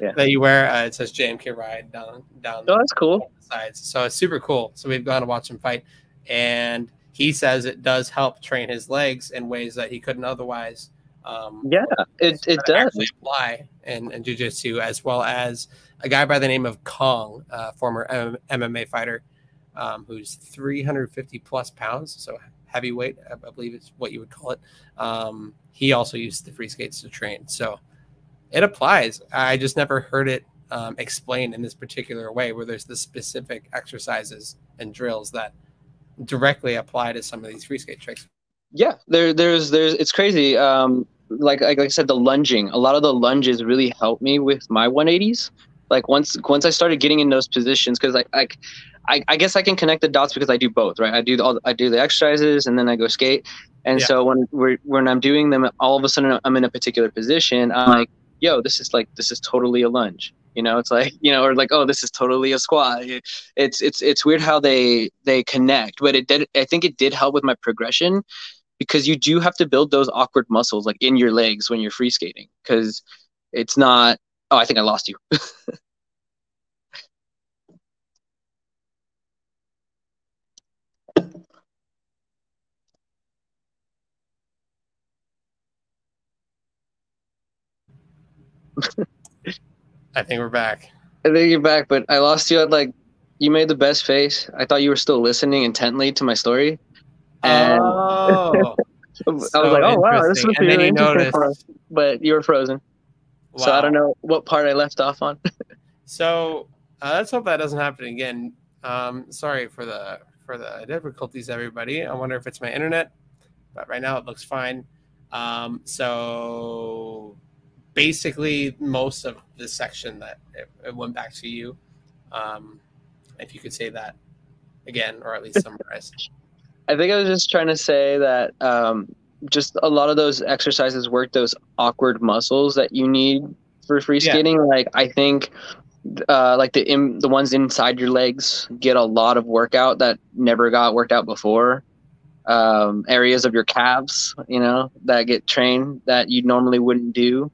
yeah. that you wear. Uh, it says JMK Ride down down. Oh, that's cool. sides. So it's super cool. So we've gone to watch him fight, and he says it does help train his legs in ways that he couldn't otherwise. Um, yeah, it, it does apply in, in jiu-jitsu as well as a guy by the name of Kong, uh, former M- MMA fighter, um, who's 350 plus pounds, so heavyweight, I believe is what you would call it. Um, he also used the free skates to train, so it applies. I just never heard it um, explained in this particular way, where there's the specific exercises and drills that directly apply to some of these free skate tricks. Yeah, there, there's, there's, it's crazy. Um, like, like, like I said, the lunging. A lot of the lunges really helped me with my 180s. Like once, once I started getting in those positions, because like, like I, I, guess I can connect the dots because I do both, right? I do all I do the exercises and then I go skate. And yeah. so when we're when I'm doing them, all of a sudden I'm in a particular position. I'm like, yo, this is like this is totally a lunge. You know, it's like you know, or like, oh, this is totally a squat. It's it's it's weird how they they connect, but it did. I think it did help with my progression because you do have to build those awkward muscles like in your legs when you're free skating because it's not. Oh, I think I lost you. I think we're back. I think you're back, but I lost you at like you made the best face. I thought you were still listening intently to my story. And oh, I was so like, oh wow, this was really interesting. But you were frozen. Wow. So I don't know what part I left off on. so uh, let's hope that doesn't happen again. Um, sorry for the for the difficulties, everybody. I wonder if it's my internet, but right now it looks fine. Um, so basically most of the section that it, it went back to you. Um, if you could say that again, or at least summarize. I think I was just trying to say that um, just a lot of those exercises work those awkward muscles that you need for free skating. Yeah. Like I think uh, like the in, the ones inside your legs get a lot of workout that never got worked out before. Um, areas of your calves, you know, that get trained that you normally wouldn't do.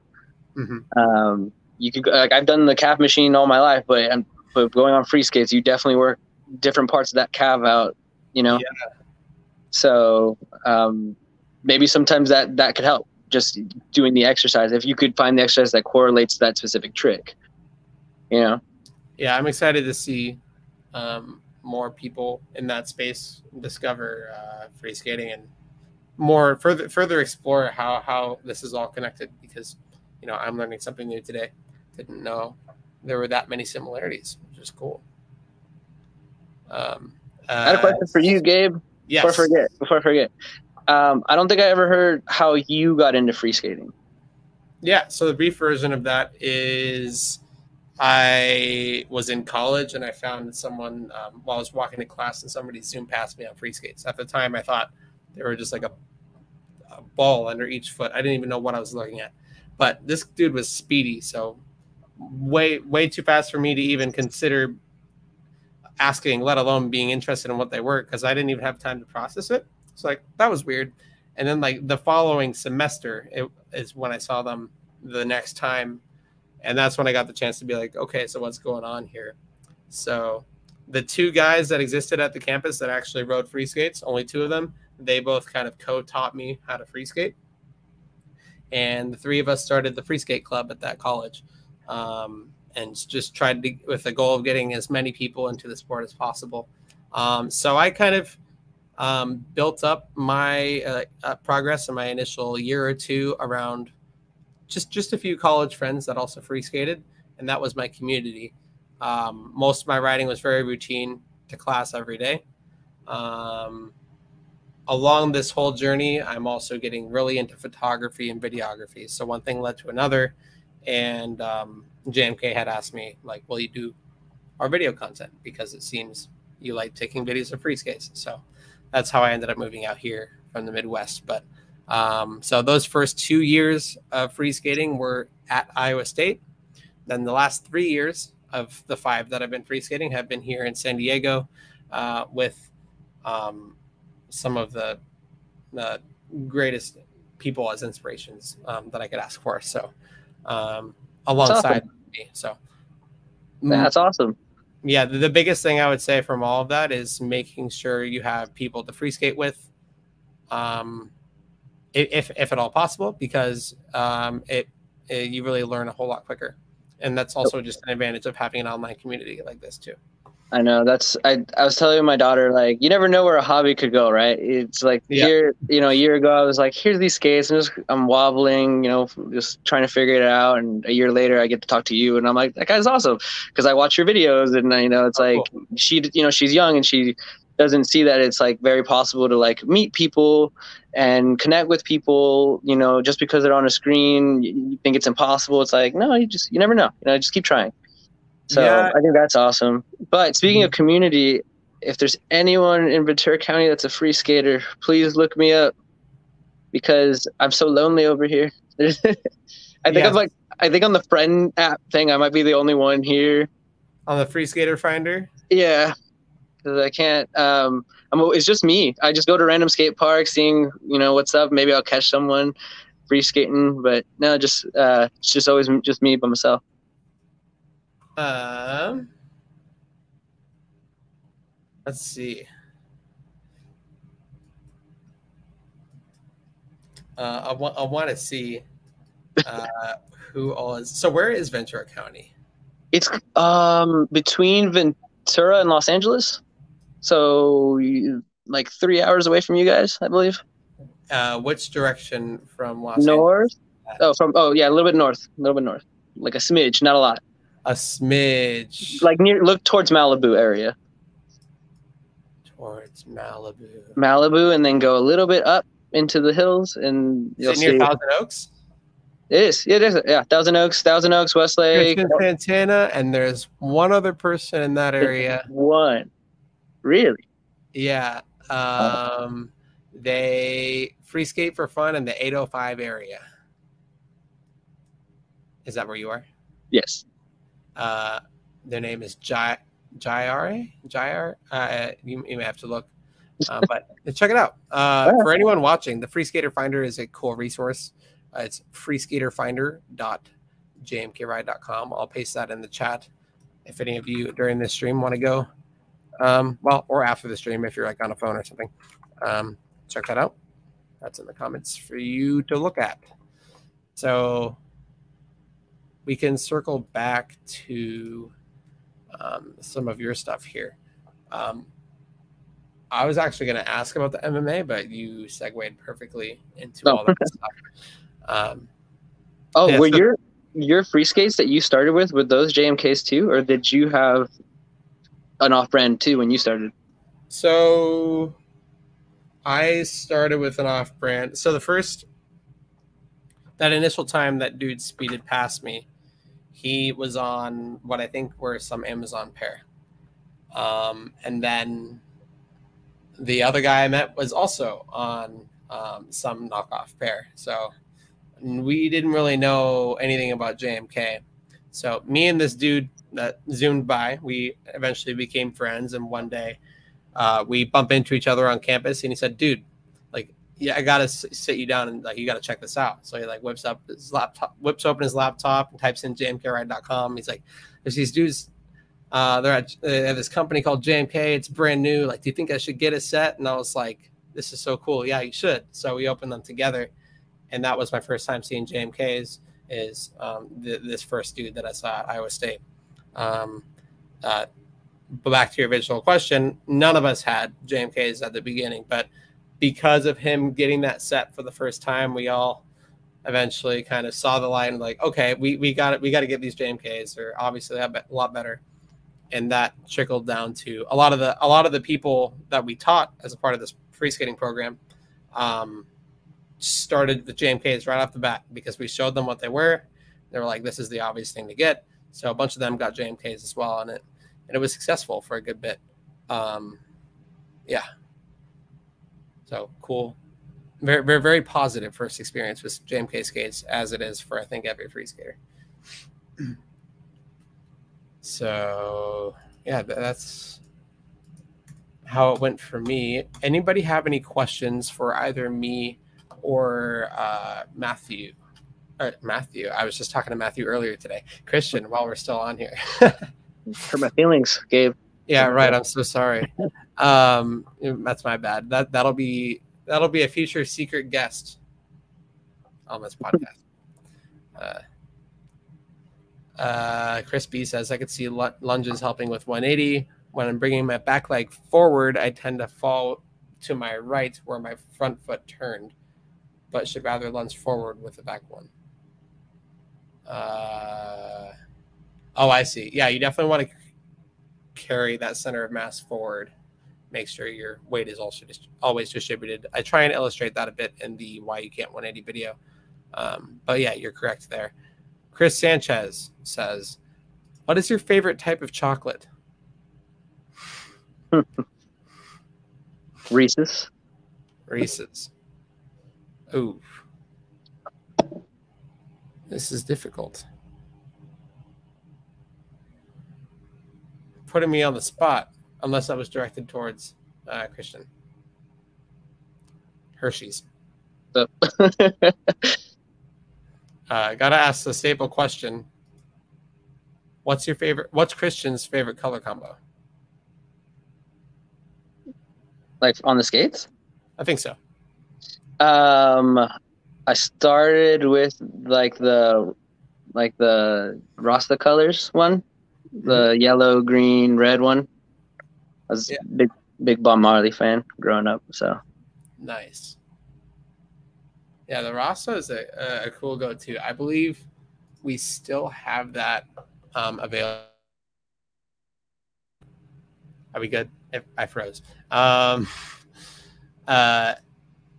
Mm-hmm. Um, you could like I've done the calf machine all my life, but but going on free skates, you definitely work different parts of that calf out, you know. Yeah. So um, maybe sometimes that that could help. Just doing the exercise. If you could find the exercise that correlates to that specific trick, you know. Yeah, I'm excited to see um, more people in that space discover uh, free skating and more further further explore how how this is all connected because you know I'm learning something new today. Didn't know there were that many similarities, which is cool. Um, uh, I had a question for you, Gabe. Yes. Before I forget, before I forget, um, I don't think I ever heard how you got into free skating. Yeah. So the brief version of that is I was in college and I found someone um, while I was walking to class and somebody zoomed past me on free skates. At the time, I thought they were just like a, a ball under each foot. I didn't even know what I was looking at. But this dude was speedy, so way way too fast for me to even consider asking, let alone being interested in what they were, because I didn't even have time to process it. It's like that was weird. And then like the following semester it is when I saw them the next time, and that's when I got the chance to be like, okay, so what's going on here? So the two guys that existed at the campus that actually rode free skates, only two of them, they both kind of co-taught me how to free skate. And the three of us started the free skate club at that college. Um, and just tried to with the goal of getting as many people into the sport as possible. Um, so I kind of um, built up my uh, uh, progress in my initial year or two around just just a few college friends that also free skated, and that was my community. Um, most of my riding was very routine to class every day. Along this whole journey, I'm also getting really into photography and videography. So one thing led to another, and um, JMK had asked me like, "Will you do our video content?" Because it seems you like taking videos of free skates. So that's how I ended up moving out here from the Midwest. But um, so those first two years of free skating were at Iowa State. Then the last three years of the five that I've been free skating have been here in San Diego uh, with um, some of the, the greatest people as inspirations um, that I could ask for. So um, alongside awesome. me. So that's awesome. Yeah, the, the, biggest thing I would say from all of that is making sure you have people to free skate with, um, if if at all possible, because um, it, it you really learn a whole lot quicker, and that's also just an advantage of having an online community like this too. I know that's I, I was telling my daughter like you never know where a hobby could go right it's like yeah. here you know a year ago I was like here's these skates and just I'm wobbling you know just trying to figure it out and a year later I get to talk to you and I'm like that guy's awesome because I watch your videos and you know it's oh, like cool. she you know she's young and she doesn't see that it's like very possible to like meet people and connect with people you know just because they're on a screen you think it's impossible it's like no you just you never know you know just keep trying so yeah. I think that's awesome. But speaking mm-hmm. of community, if there's anyone in Ventura County that's a free skater, please look me up because I'm so lonely over here. I think yes. I'm like I think on the friend app thing, I might be the only one here. On the free skater finder? Yeah. Cause I can't um I'm it's just me. I just go to random skate parks, seeing, you know, what's up. Maybe I'll catch someone free skating, but no, just uh it's just always just me by myself. Um, let's see. Uh, I want I want to see uh, who all is. So where is Ventura County? It's um between Ventura and Los Angeles. So you, like three hours away from you guys, I believe. Uh, which direction from Los north? Angeles? Oh, from oh yeah, a little bit north, a little bit north, like a smidge, not a lot a smidge. Like near, look towards Malibu area. Towards Malibu. Malibu, and then go a little bit up into the hills, and you'll Is it near see. Thousand Oaks. It is. It is. Yeah, Thousand Oaks, Thousand Oaks, Westlake, Santana, and there's one other person in that area. One, really? Yeah. Um, they free skate for fun in the 805 area. Is that where you are? Yes. Uh, their name is Jai Jayar. Uh, you, you may have to look, uh, but check it out. Uh, for anyone watching, the Free Skater Finder is a cool resource. Uh, it's freeskaterfinder.jmkride.com. I'll paste that in the chat. If any of you during this stream want to go Um, well, or after the stream if you're like on a phone or something. Um, check that out. That's in the comments for you to look at. So we can circle back to um, some of your stuff here. Um, I was actually going to ask about the MMA, but you segued perfectly into oh. all that stuff. Um, oh, yeah, were so- your your free skates that you started with were those JMKs too, or did you have an off brand too when you started? So I started with an off brand. So the first that initial time that dude speeded past me, he was on what I think were some Amazon pair. Um, and then the other guy I met was also on um, some knockoff pair. So we didn't really know anything about JMK. So me and this dude that zoomed by, we eventually became friends. And one day uh, we bump into each other on campus, and he said, "Dude, yeah, I gotta sit you down and like you gotta check this out." So he like whips up his laptop, whips open his laptop, and types in jmkride.com. He's like, "There's these dudes." Uh, they're at they have this company called JMK. It's brand new. Like, do you think I should get a set? And I was like, "This is so cool. Yeah, you should." So we opened them together and that was my first time seeing JMKs. Is um, th- this first dude that I saw at Iowa State. Um, uh, but back to your original question, none of us had JMKs at the beginning, but because of him getting that set for the first time, we all eventually kind of saw the light and like, okay, we, we got it. We got to get these JMKs. They're obviously a lot better. And that trickled down to a lot of the, a lot of the people that we taught as a part of this free skating program. Um, started with JMKs right off the bat because we showed them what they were. They were like, "This is the obvious thing to get." So a bunch of them got JMKs as well, and it and it was successful for a good bit. Um, yeah. So cool. Very, very, very positive first experience with JMK skates, as it is for I think every free skater. so yeah, that's how it went for me. Anybody have any questions for either me or uh, Matthew. Or Matthew, I was just talking to Matthew earlier today. Christian, while we're still on here. Hurt my feelings, Gabe. Yeah, right. I'm so sorry. Um, that's my bad. That that'll be that'll be a future secret guest on this podcast. Uh, uh, Chris B says I could see lunges helping with 180. When I'm bringing my back leg forward, I tend to fall to my right where my front foot turned but should rather lunge forward with the back one. Uh, oh, I see. Yeah, you definitely want to carry that center of mass forward. Make sure your weight is also dis- always distributed. I try and illustrate that a bit in the why you can't 180 video. Um, but yeah, you're correct there. Chris Sanchez says, "What is your favorite type of chocolate?" Reese's. Reese's. Ooh. This is difficult. Putting me on the spot, unless I was directed towards uh, Christian. Hershey's. uh, I gotta ask the staple question. What's your favorite? What's Christian's favorite color combo? Like on the skates? I think so. Um, I started with like the like the Rasta colors one, the mm-hmm. yellow, green, red one. I was yeah. big big Bob Marley fan growing up, so nice. Yeah, the Rasta is a, a cool go-to. I believe we still have that um, available. Are we good? I froze. Um, uh,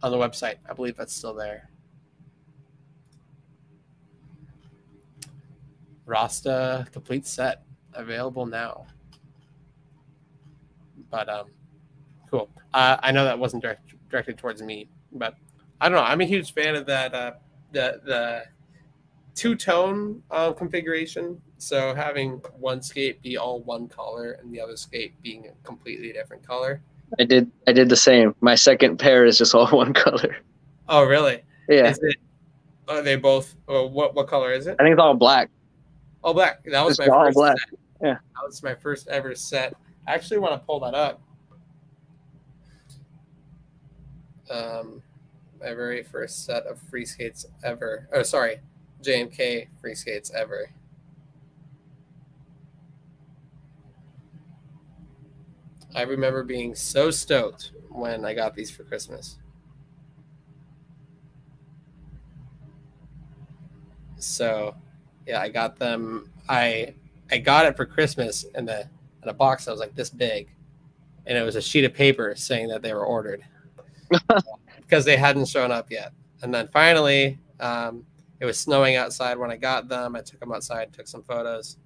on the website. I believe that's still there. Rasta complete set available now. But um, cool. Uh, I know that wasn't direct, directed towards me, but I don't know. I'm a huge fan of that uh, the the two tone uh, configuration. So having one skate be all one color and the other skate being a completely different color. I did. I did the same. My second pair is just all one color. Oh, really? Yeah. Is it? Are they both? Or what what color is it? I think it's all black. All black. That was it's my all first black. Set. Yeah. That was my first ever set I actually want to pull that up. Um, my very first set of free skates ever. Oh, sorry, JMK free skates ever. I remember being so stoked when I got these for Christmas. So, yeah, I got them. I I got it for Christmas and the in a box that was like this big, and it was a sheet of paper saying that they were ordered because they hadn't shown up yet. And then finally, um, it was snowing outside when I got them. I took them outside, took some photos,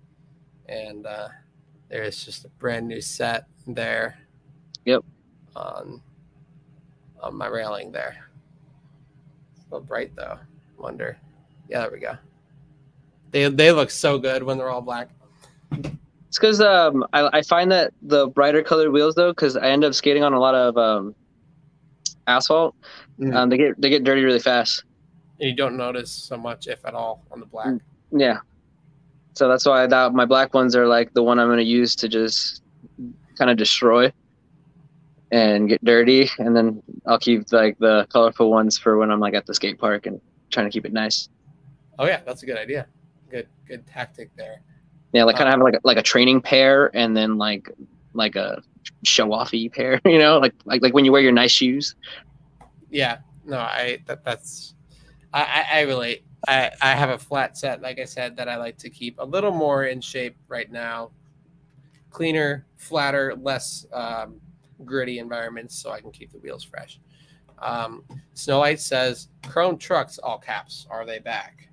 and uh, there's just a brand new set there. Yep. On on my railing there. It's a little bright though. Wonder. Yeah, there we go. They they look so good when they're all black. It's because um, I, I find that the brighter colored wheels though, because I end up skating on a lot of um, asphalt. Mm. Um, they get they get dirty really fast. And you don't notice so much, if at all, on the black. Mm. Yeah. So that's why that my black ones are like the one I'm going to use to just kind of destroy and get dirty, and then I'll keep like the colorful ones for when I'm like at the skate park and trying to keep it nice. Oh yeah, that's a good idea. Good good tactic there. Yeah, like kind of have like a, like a training pair, and then like like a show offy pair. You know, like like like when you wear your nice shoes. Yeah, no, I that, that's I, I, I relate. I, I have a flat set, like I said, that I like to keep a little more in shape right now. Cleaner, flatter, less um, gritty environments so I can keep the wheels fresh. Um, Snowlight says, Chrome trucks, all caps, are they back?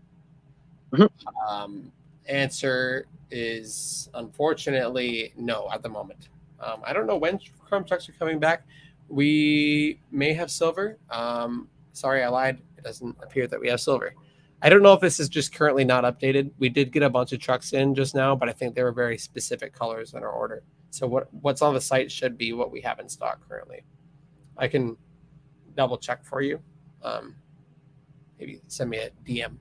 Mhm. Um, answer is unfortunately no at the moment. Um, I don't know when Chrome trucks are coming back. We may have silver. Um, sorry, I lied. It doesn't appear that we have silver. I don't know if this is just currently not updated. We did get a bunch of trucks in just now, but I think they were very specific colors in our order. So what what's on the site should be what we have in stock currently. I can double check for you. Um, maybe send me a DM.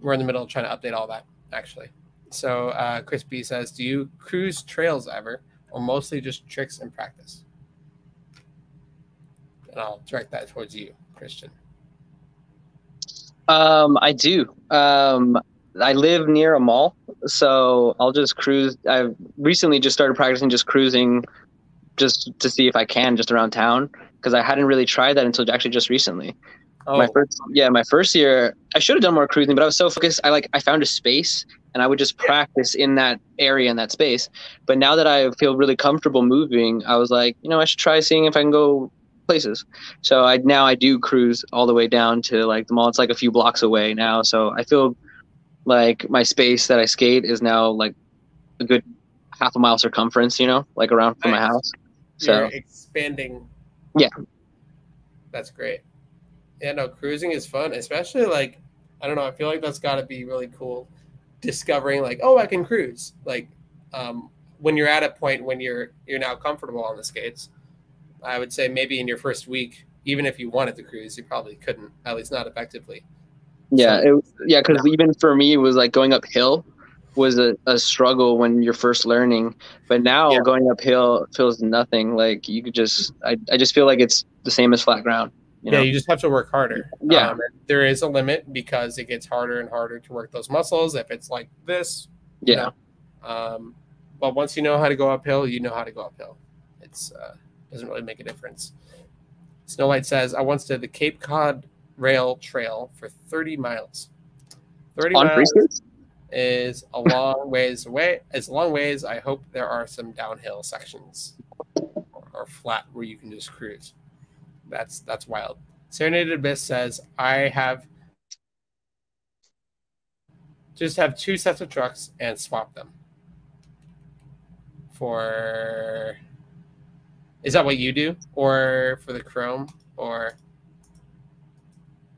We're in the middle of trying to update all that actually. So uh, Chris B says, "Do you cruise trails ever, or mostly just tricks and practice?" And I'll direct that towards you, Christian. Um, I do. Um, I live near a mall, so I'll just cruise. I've recently just started practicing just cruising, just to see if I can just around town because I hadn't really tried that until actually just recently. Oh, My first, yeah, my first year, I should have done more cruising, but I was so focused. I like I found a space and I would just practice in that area in that space. But now that I feel really comfortable moving, I was like, you know, I should try seeing if I can go places. So I now I do cruise all the way down to like the mall. It's like a few blocks away now, so I feel like my space that I skate is now like a good half a mile circumference. You know, like around from my Nice. house. you're So expanding. Yeah. That's great. Yeah, no, cruising is fun, especially like I don't know. I feel like that's got to be really cool. Discovering like, oh, I can cruise. Like, um, when you're at a point when you're you're now comfortable on the skates, I would say maybe in your first week, even if you wanted to cruise, you probably couldn't, at least not effectively. yeah, So- it, yeah, because even for me, it was like going uphill was a, a struggle when you're first learning. But now Yeah. going uphill feels nothing. Like you could just, I, I just feel like it's the same as flat ground. You know? yeah, you just have to work harder. Yeah. Um, there is a limit because it gets harder and harder to work those muscles. If it's like this, you yeah. know. Um, but once you know how to go uphill, you know how to go uphill. It's uh, doesn't really make a difference. Snowlight says, "I once did the Cape Cod Rail Trail for 30 miles. 30 On miles is a long ways away. It's a long ways. I hope there are some downhill sections or, or flat where you can just cruise. That's that's wild." Serenaded Abyss says, "I have." Just have two sets of trucks and swap them for is that what you do or for the chrome or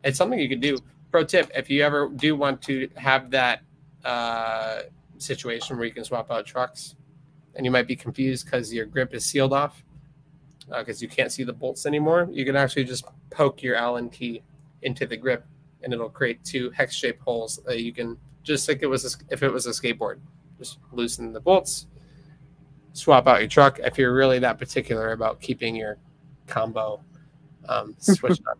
it's something you could do pro tip if you ever do want to have that uh, situation where you can swap out trucks and you might be confused because your grip is sealed off because you can't see the bolts anymore you can actually just poke your allen key into the grip and it'll create two hex shaped holes that you can just like it was a, if it was a skateboard just loosen the bolts swap out your truck if you're really that particular about keeping your combo um, switched on.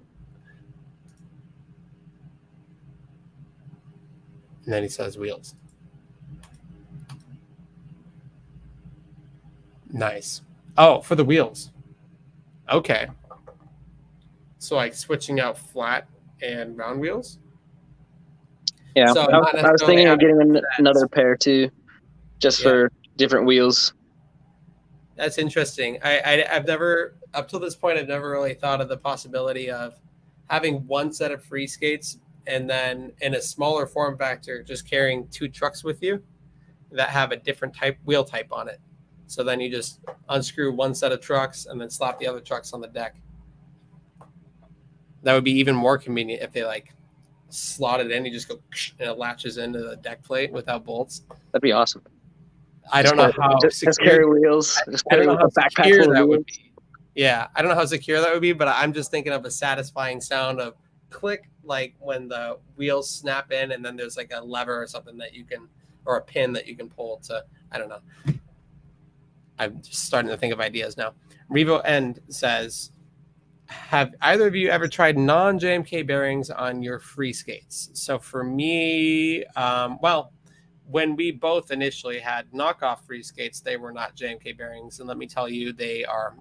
And then he says wheels. Nice. Oh, for the wheels. Okay. So like switching out flat and round wheels. Yeah, so I, was, I was thinking of getting an, another pair too, just yeah. for different wheels. That's interesting. I, I I've never up till this point I've never really thought of the possibility of having one set of free skates and then in a smaller form factor just carrying two trucks with you that have a different type wheel type on it. So then you just unscrew one set of trucks and then slap the other trucks on the deck. That would be even more convenient if they like slot it in. You just go and it latches into the deck plate without bolts. That'd be awesome. I don't know how just, secure, just carry wheels. Just carry I don't know how secure that would be. Yeah, I don't know how secure that would be, but I'm just thinking of a satisfying sound of click, like when the wheels snap in, and then there's like a lever or something that you can, or a pin that you can pull to. I don't know. I'm just starting to think of ideas now. Revo End says, "Have either of you ever tried non-JMK bearings on your free skates?" So for me, um, well, when we both initially had knockoff free skates, they were not JMK bearings, and let me tell you, they are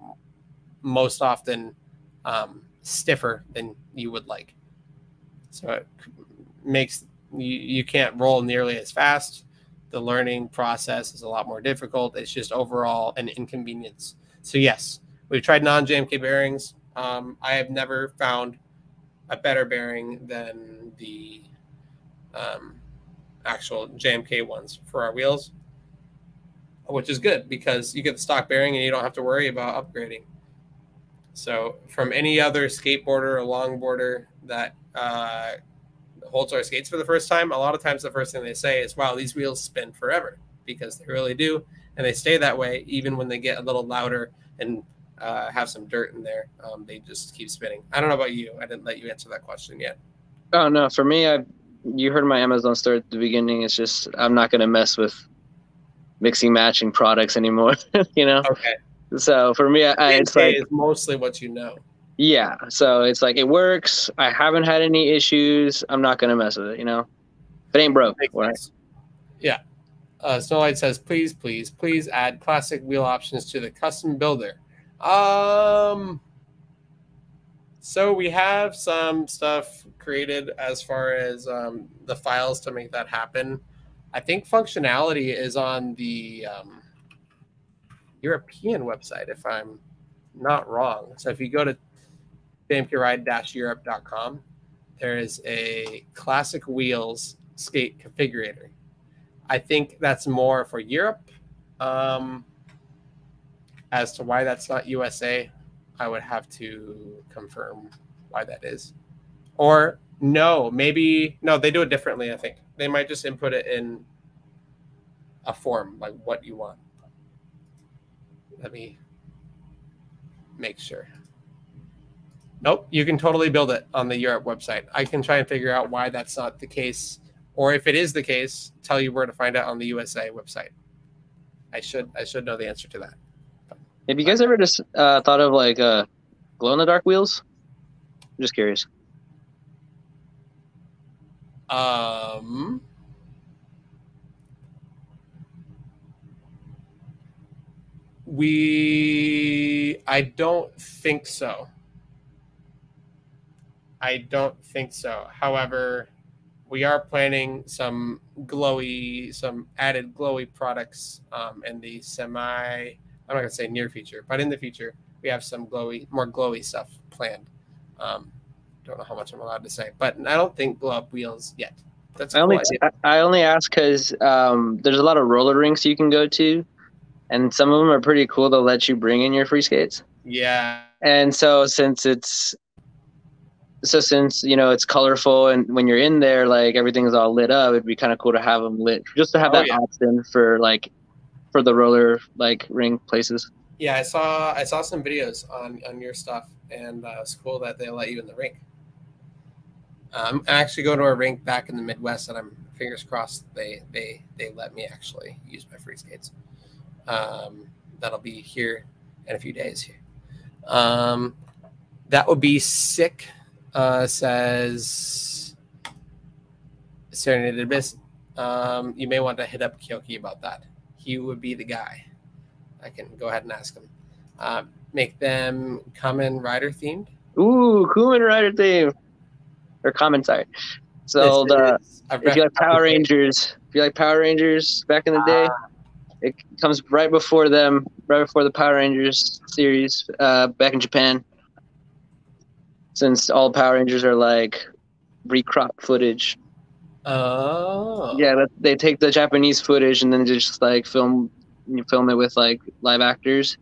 most often um, stiffer than you would like. So it makes you, you can't roll nearly as fast the learning process is a lot more difficult. It's just overall an inconvenience. So yes, we've tried non-JMK bearings. Um, I have never found a better bearing than the um, actual JMK ones for our wheels, which is good because you get the stock bearing and you don't have to worry about upgrading. So from any other skateboarder or longboarder that uh, holds our skates for the first time, a lot of times the first thing they say is, wow, these wheels spin forever because they really do. And they stay that way even when they get a little louder and uh, have some dirt in there. Um, they just keep spinning. I don't know about you. I didn't let you answer that question yet. Oh, no. For me, I you heard my Amazon story at the beginning. It's just I'm not going to mess with mixing matching products anymore, you know? Okay. So for me, I, I it's like mostly what you know. Yeah. So it's like it works. I haven't had any issues. I'm not gonna mess with it, you know. If it ain't broke. Right? Yeah. Uh, Snowlight says, please, please, please add classic wheel options to the custom builder. Um so we have some stuff created as far as um, the files to make that happen. I think functionality is on the um, European website, if I'm not wrong. So if you go to jmkride-europe.com, there is a classic wheels skate configurator. I think that's more for Europe. Um, as to why that's not USA, I would have to confirm why that is. Or no, maybe no, they do it differently. I think they might just input it in a form like what you want. Let me make sure. Nope, you can totally build it on the Europe website. I can try and figure out why that's not the case, or if it is the case, tell you where to find it on the USA website. I should I should know the answer to that. Have you guys ever just uh, thought of like uh, glow in the dark wheels? I'm just curious. Um. We, I don't think so. I don't think so. However, we are planning some glowy, some added glowy products um, in the semi. I'm not gonna say near future, but in the future, we have some glowy, more glowy stuff planned. Um, don't know how much I'm allowed to say, but I don't think glow up wheels yet. That's I only I only ask because um, there's a lot of roller rinks you can go to, and some of them are pretty cool. They'll let you bring in your free skates. Yeah. And so since it's so since you know it's colorful and when you're in there like everything's all lit up it'd be kind of cool to have them lit just to have oh, that yeah. option for like for the roller like ring places yeah i saw i saw some videos on on your stuff and uh, it's cool that they let you in the rink um, i actually going to a rink back in the midwest and i'm fingers crossed they they they let me actually use my free skates um, that'll be here in a few days. Here, um, that would be sick. Uh, says Serenade Abyss. Um, you may want to hit up Kyoki about that. He would be the guy. I can go ahead and ask him. Uh, make them Kamen Rider themed. Ooh, Kamen Rider theme. Or Kamen, sorry. So uh, if you like Power Rangers, if you like Power Rangers back in the day, uh, it comes right before them, right before the Power Rangers series uh, back in Japan. Since all Power Rangers are like recrop footage. Oh. Yeah, they take the Japanese footage and then just like film you film it with like live actors.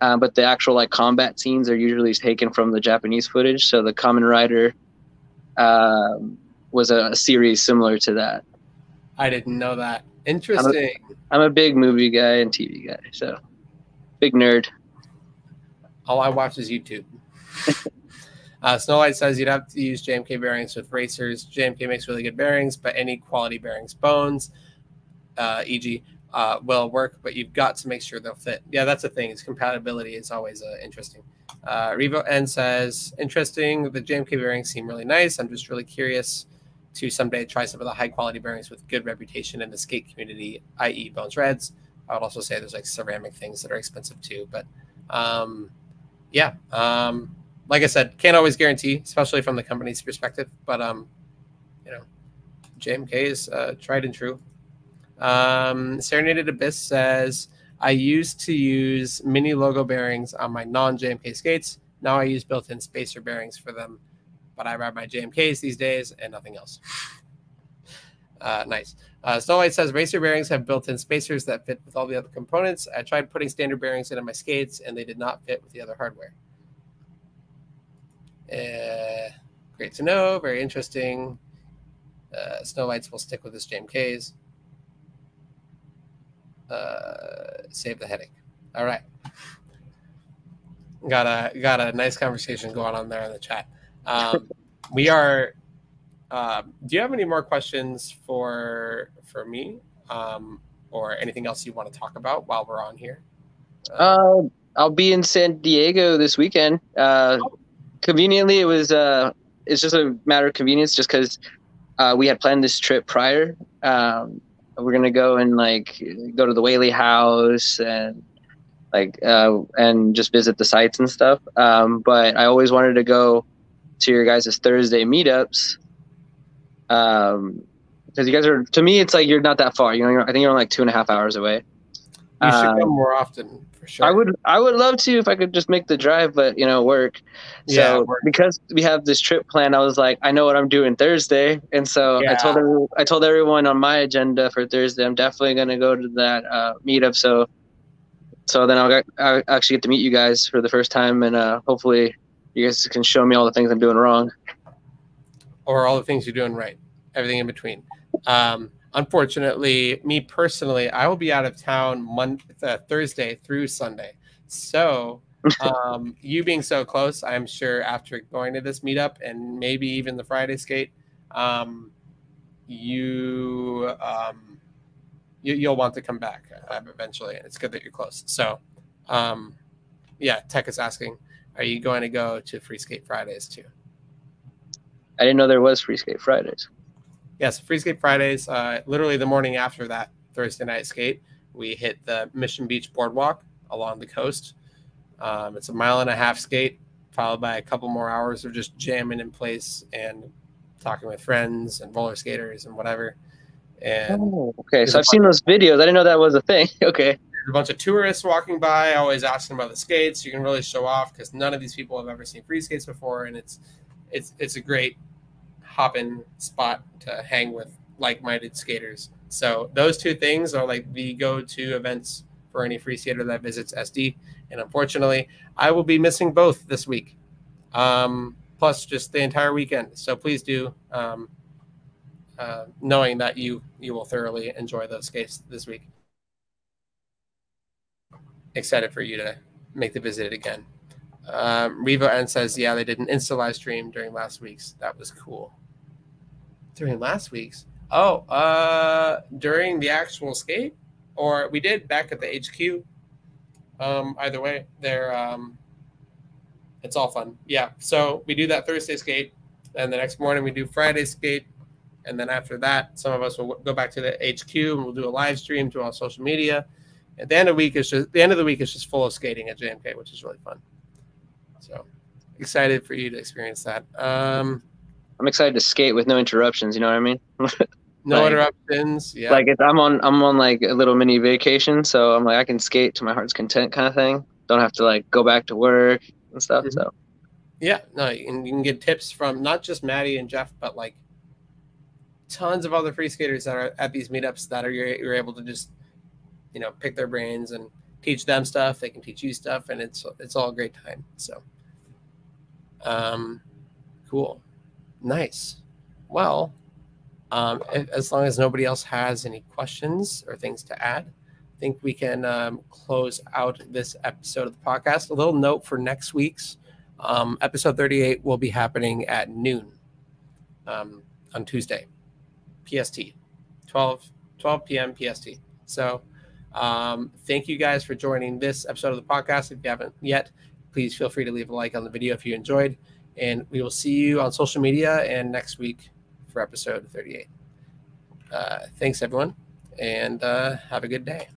Uh, but the actual like combat scenes are usually taken from the Japanese footage. So the Kamen Rider um, was a, a, series similar to that. I didn't know that. Interesting. I'm a, I'm a big movie guy and TV guy, so big nerd. All I watch is YouTube. uh, Snow White says you'd have to use JMK bearings with racers. JMK makes really good bearings, but any quality bearings, bones, uh, e.g., uh, will work, but you've got to make sure they'll fit. Yeah, that's the thing. Is compatibility is always uh, interesting. Uh, Revo N says, interesting. The JMK bearings seem really nice. I'm just really curious to someday try some of the high quality bearings with good reputation in the skate community, i.e., Bones Reds. I would also say there's like ceramic things that are expensive too. But um, yeah, um, like I said, can't always guarantee, especially from the company's perspective. But um, you know, JMK is uh, tried and true. Um, Serenaded Abyss says, I used to use mini logo bearings on my non JMK skates. Now I use built in spacer bearings for them, but I ride my JMKs these days and nothing else. Uh, nice. Uh, Snowlight says racer bearings have built-in spacers that fit with all the other components. I tried putting standard bearings into my skates, and they did not fit with the other hardware. Uh, great to know. Very interesting. Uh, Snowlights will stick with his JMKs uh, save the headache. All right. Got a got a nice conversation going on there in the chat. Um, we are. Uh, do you have any more questions for for me, um, or anything else you want to talk about while we're on here? Uh, I'll be in San Diego this weekend. Uh, conveniently, it was. Uh, it's just a matter of convenience, just because uh, we had planned this trip prior. Um, we're gonna go and like go to the Whaley House and like uh, and just visit the sites and stuff. Um, but I always wanted to go to your guys' Thursday meetups. Um, because you guys are to me, it's like you're not that far. You know, I think you're only like two and a half hours away. You should um, come more often for sure. I would I would love to if I could just make the drive, but you know, work. Yeah, so work. because we have this trip planned, I was like, I know what I'm doing Thursday, and so yeah. I told everyone, I told everyone on my agenda for Thursday, I'm definitely gonna go to that uh, meetup. So so then I'll, get, I'll actually get to meet you guys for the first time, and uh, hopefully you guys can show me all the things I'm doing wrong, or all the things you're doing right, everything in between. Um, unfortunately, me personally, I will be out of town Monday, uh, Thursday through Sunday. So, um, you being so close, I'm sure after going to this meetup and maybe even the Friday skate, um, you, um, you will want to come back uh, eventually. It's good that you're close. So, um, yeah, Tech is asking, are you going to go to Free Skate Fridays too? I didn't know there was Free Skate Fridays yes, Free Skate Fridays. Uh, literally the morning after that Thursday night skate, we hit the Mission Beach Boardwalk along the coast. Um, it's a mile and a half skate, followed by a couple more hours of just jamming in place and talking with friends and roller skaters and whatever. And oh, okay, so I've seen those videos. I didn't know that was a thing. okay. a bunch of tourists walking by, always asking about the skates. You can really show off because none of these people have ever seen free skates before, and it's it's it's a great hop in spot to hang with like-minded skaters. So those two things are like the go-to events for any free skater that visits SD. And unfortunately, I will be missing both this week, um, plus just the entire weekend. So please do, um, uh, knowing that you you will thoroughly enjoy those skates this week. Excited for you to make the visit again. Um, Revo N says, yeah, they did an Insta live stream during last week's. That was cool during last week's. Oh, uh, during the actual skate, or we did back at the HQ. Um, either way, they're um, it's all fun. Yeah. So we do that Thursday skate, and the next morning we do Friday skate, and then after that, some of us will go back to the HQ and we'll do a live stream to our social media. At the end of the week is just the end of the week is just full of skating at JMK, which is really fun. So excited for you to experience that. Um, I'm excited to skate with no interruptions. You know what I mean? no Like- interruptions. Yeah. Like I'm on I'm on like a little mini vacation, so I'm like I can skate to my heart's content kind of thing. Don't have to like go back to work and stuff. Mhm. So Yeah, no, and you can get tips from not just Maddie and Jeff, but like tons of other free skaters that are at these meetups that are you're, you're able to just you know pick their brains and teach them stuff. They can teach you stuff, and it's it's all a great time. So, um, cool, nice. Well, um, as long as nobody else has any questions or things to add, I think we can um, close out this episode of the podcast. A little note for next week's um, episode 38 will be happening at noon um, on Tuesday, PST, 12, 12 p.m. PST. So um, thank you guys for joining this episode of the podcast. If you haven't yet, please feel free to leave a like on the video if you enjoyed. And we will see you on social media and next week for episode 38. Uh, thanks, everyone, and uh, have a good day.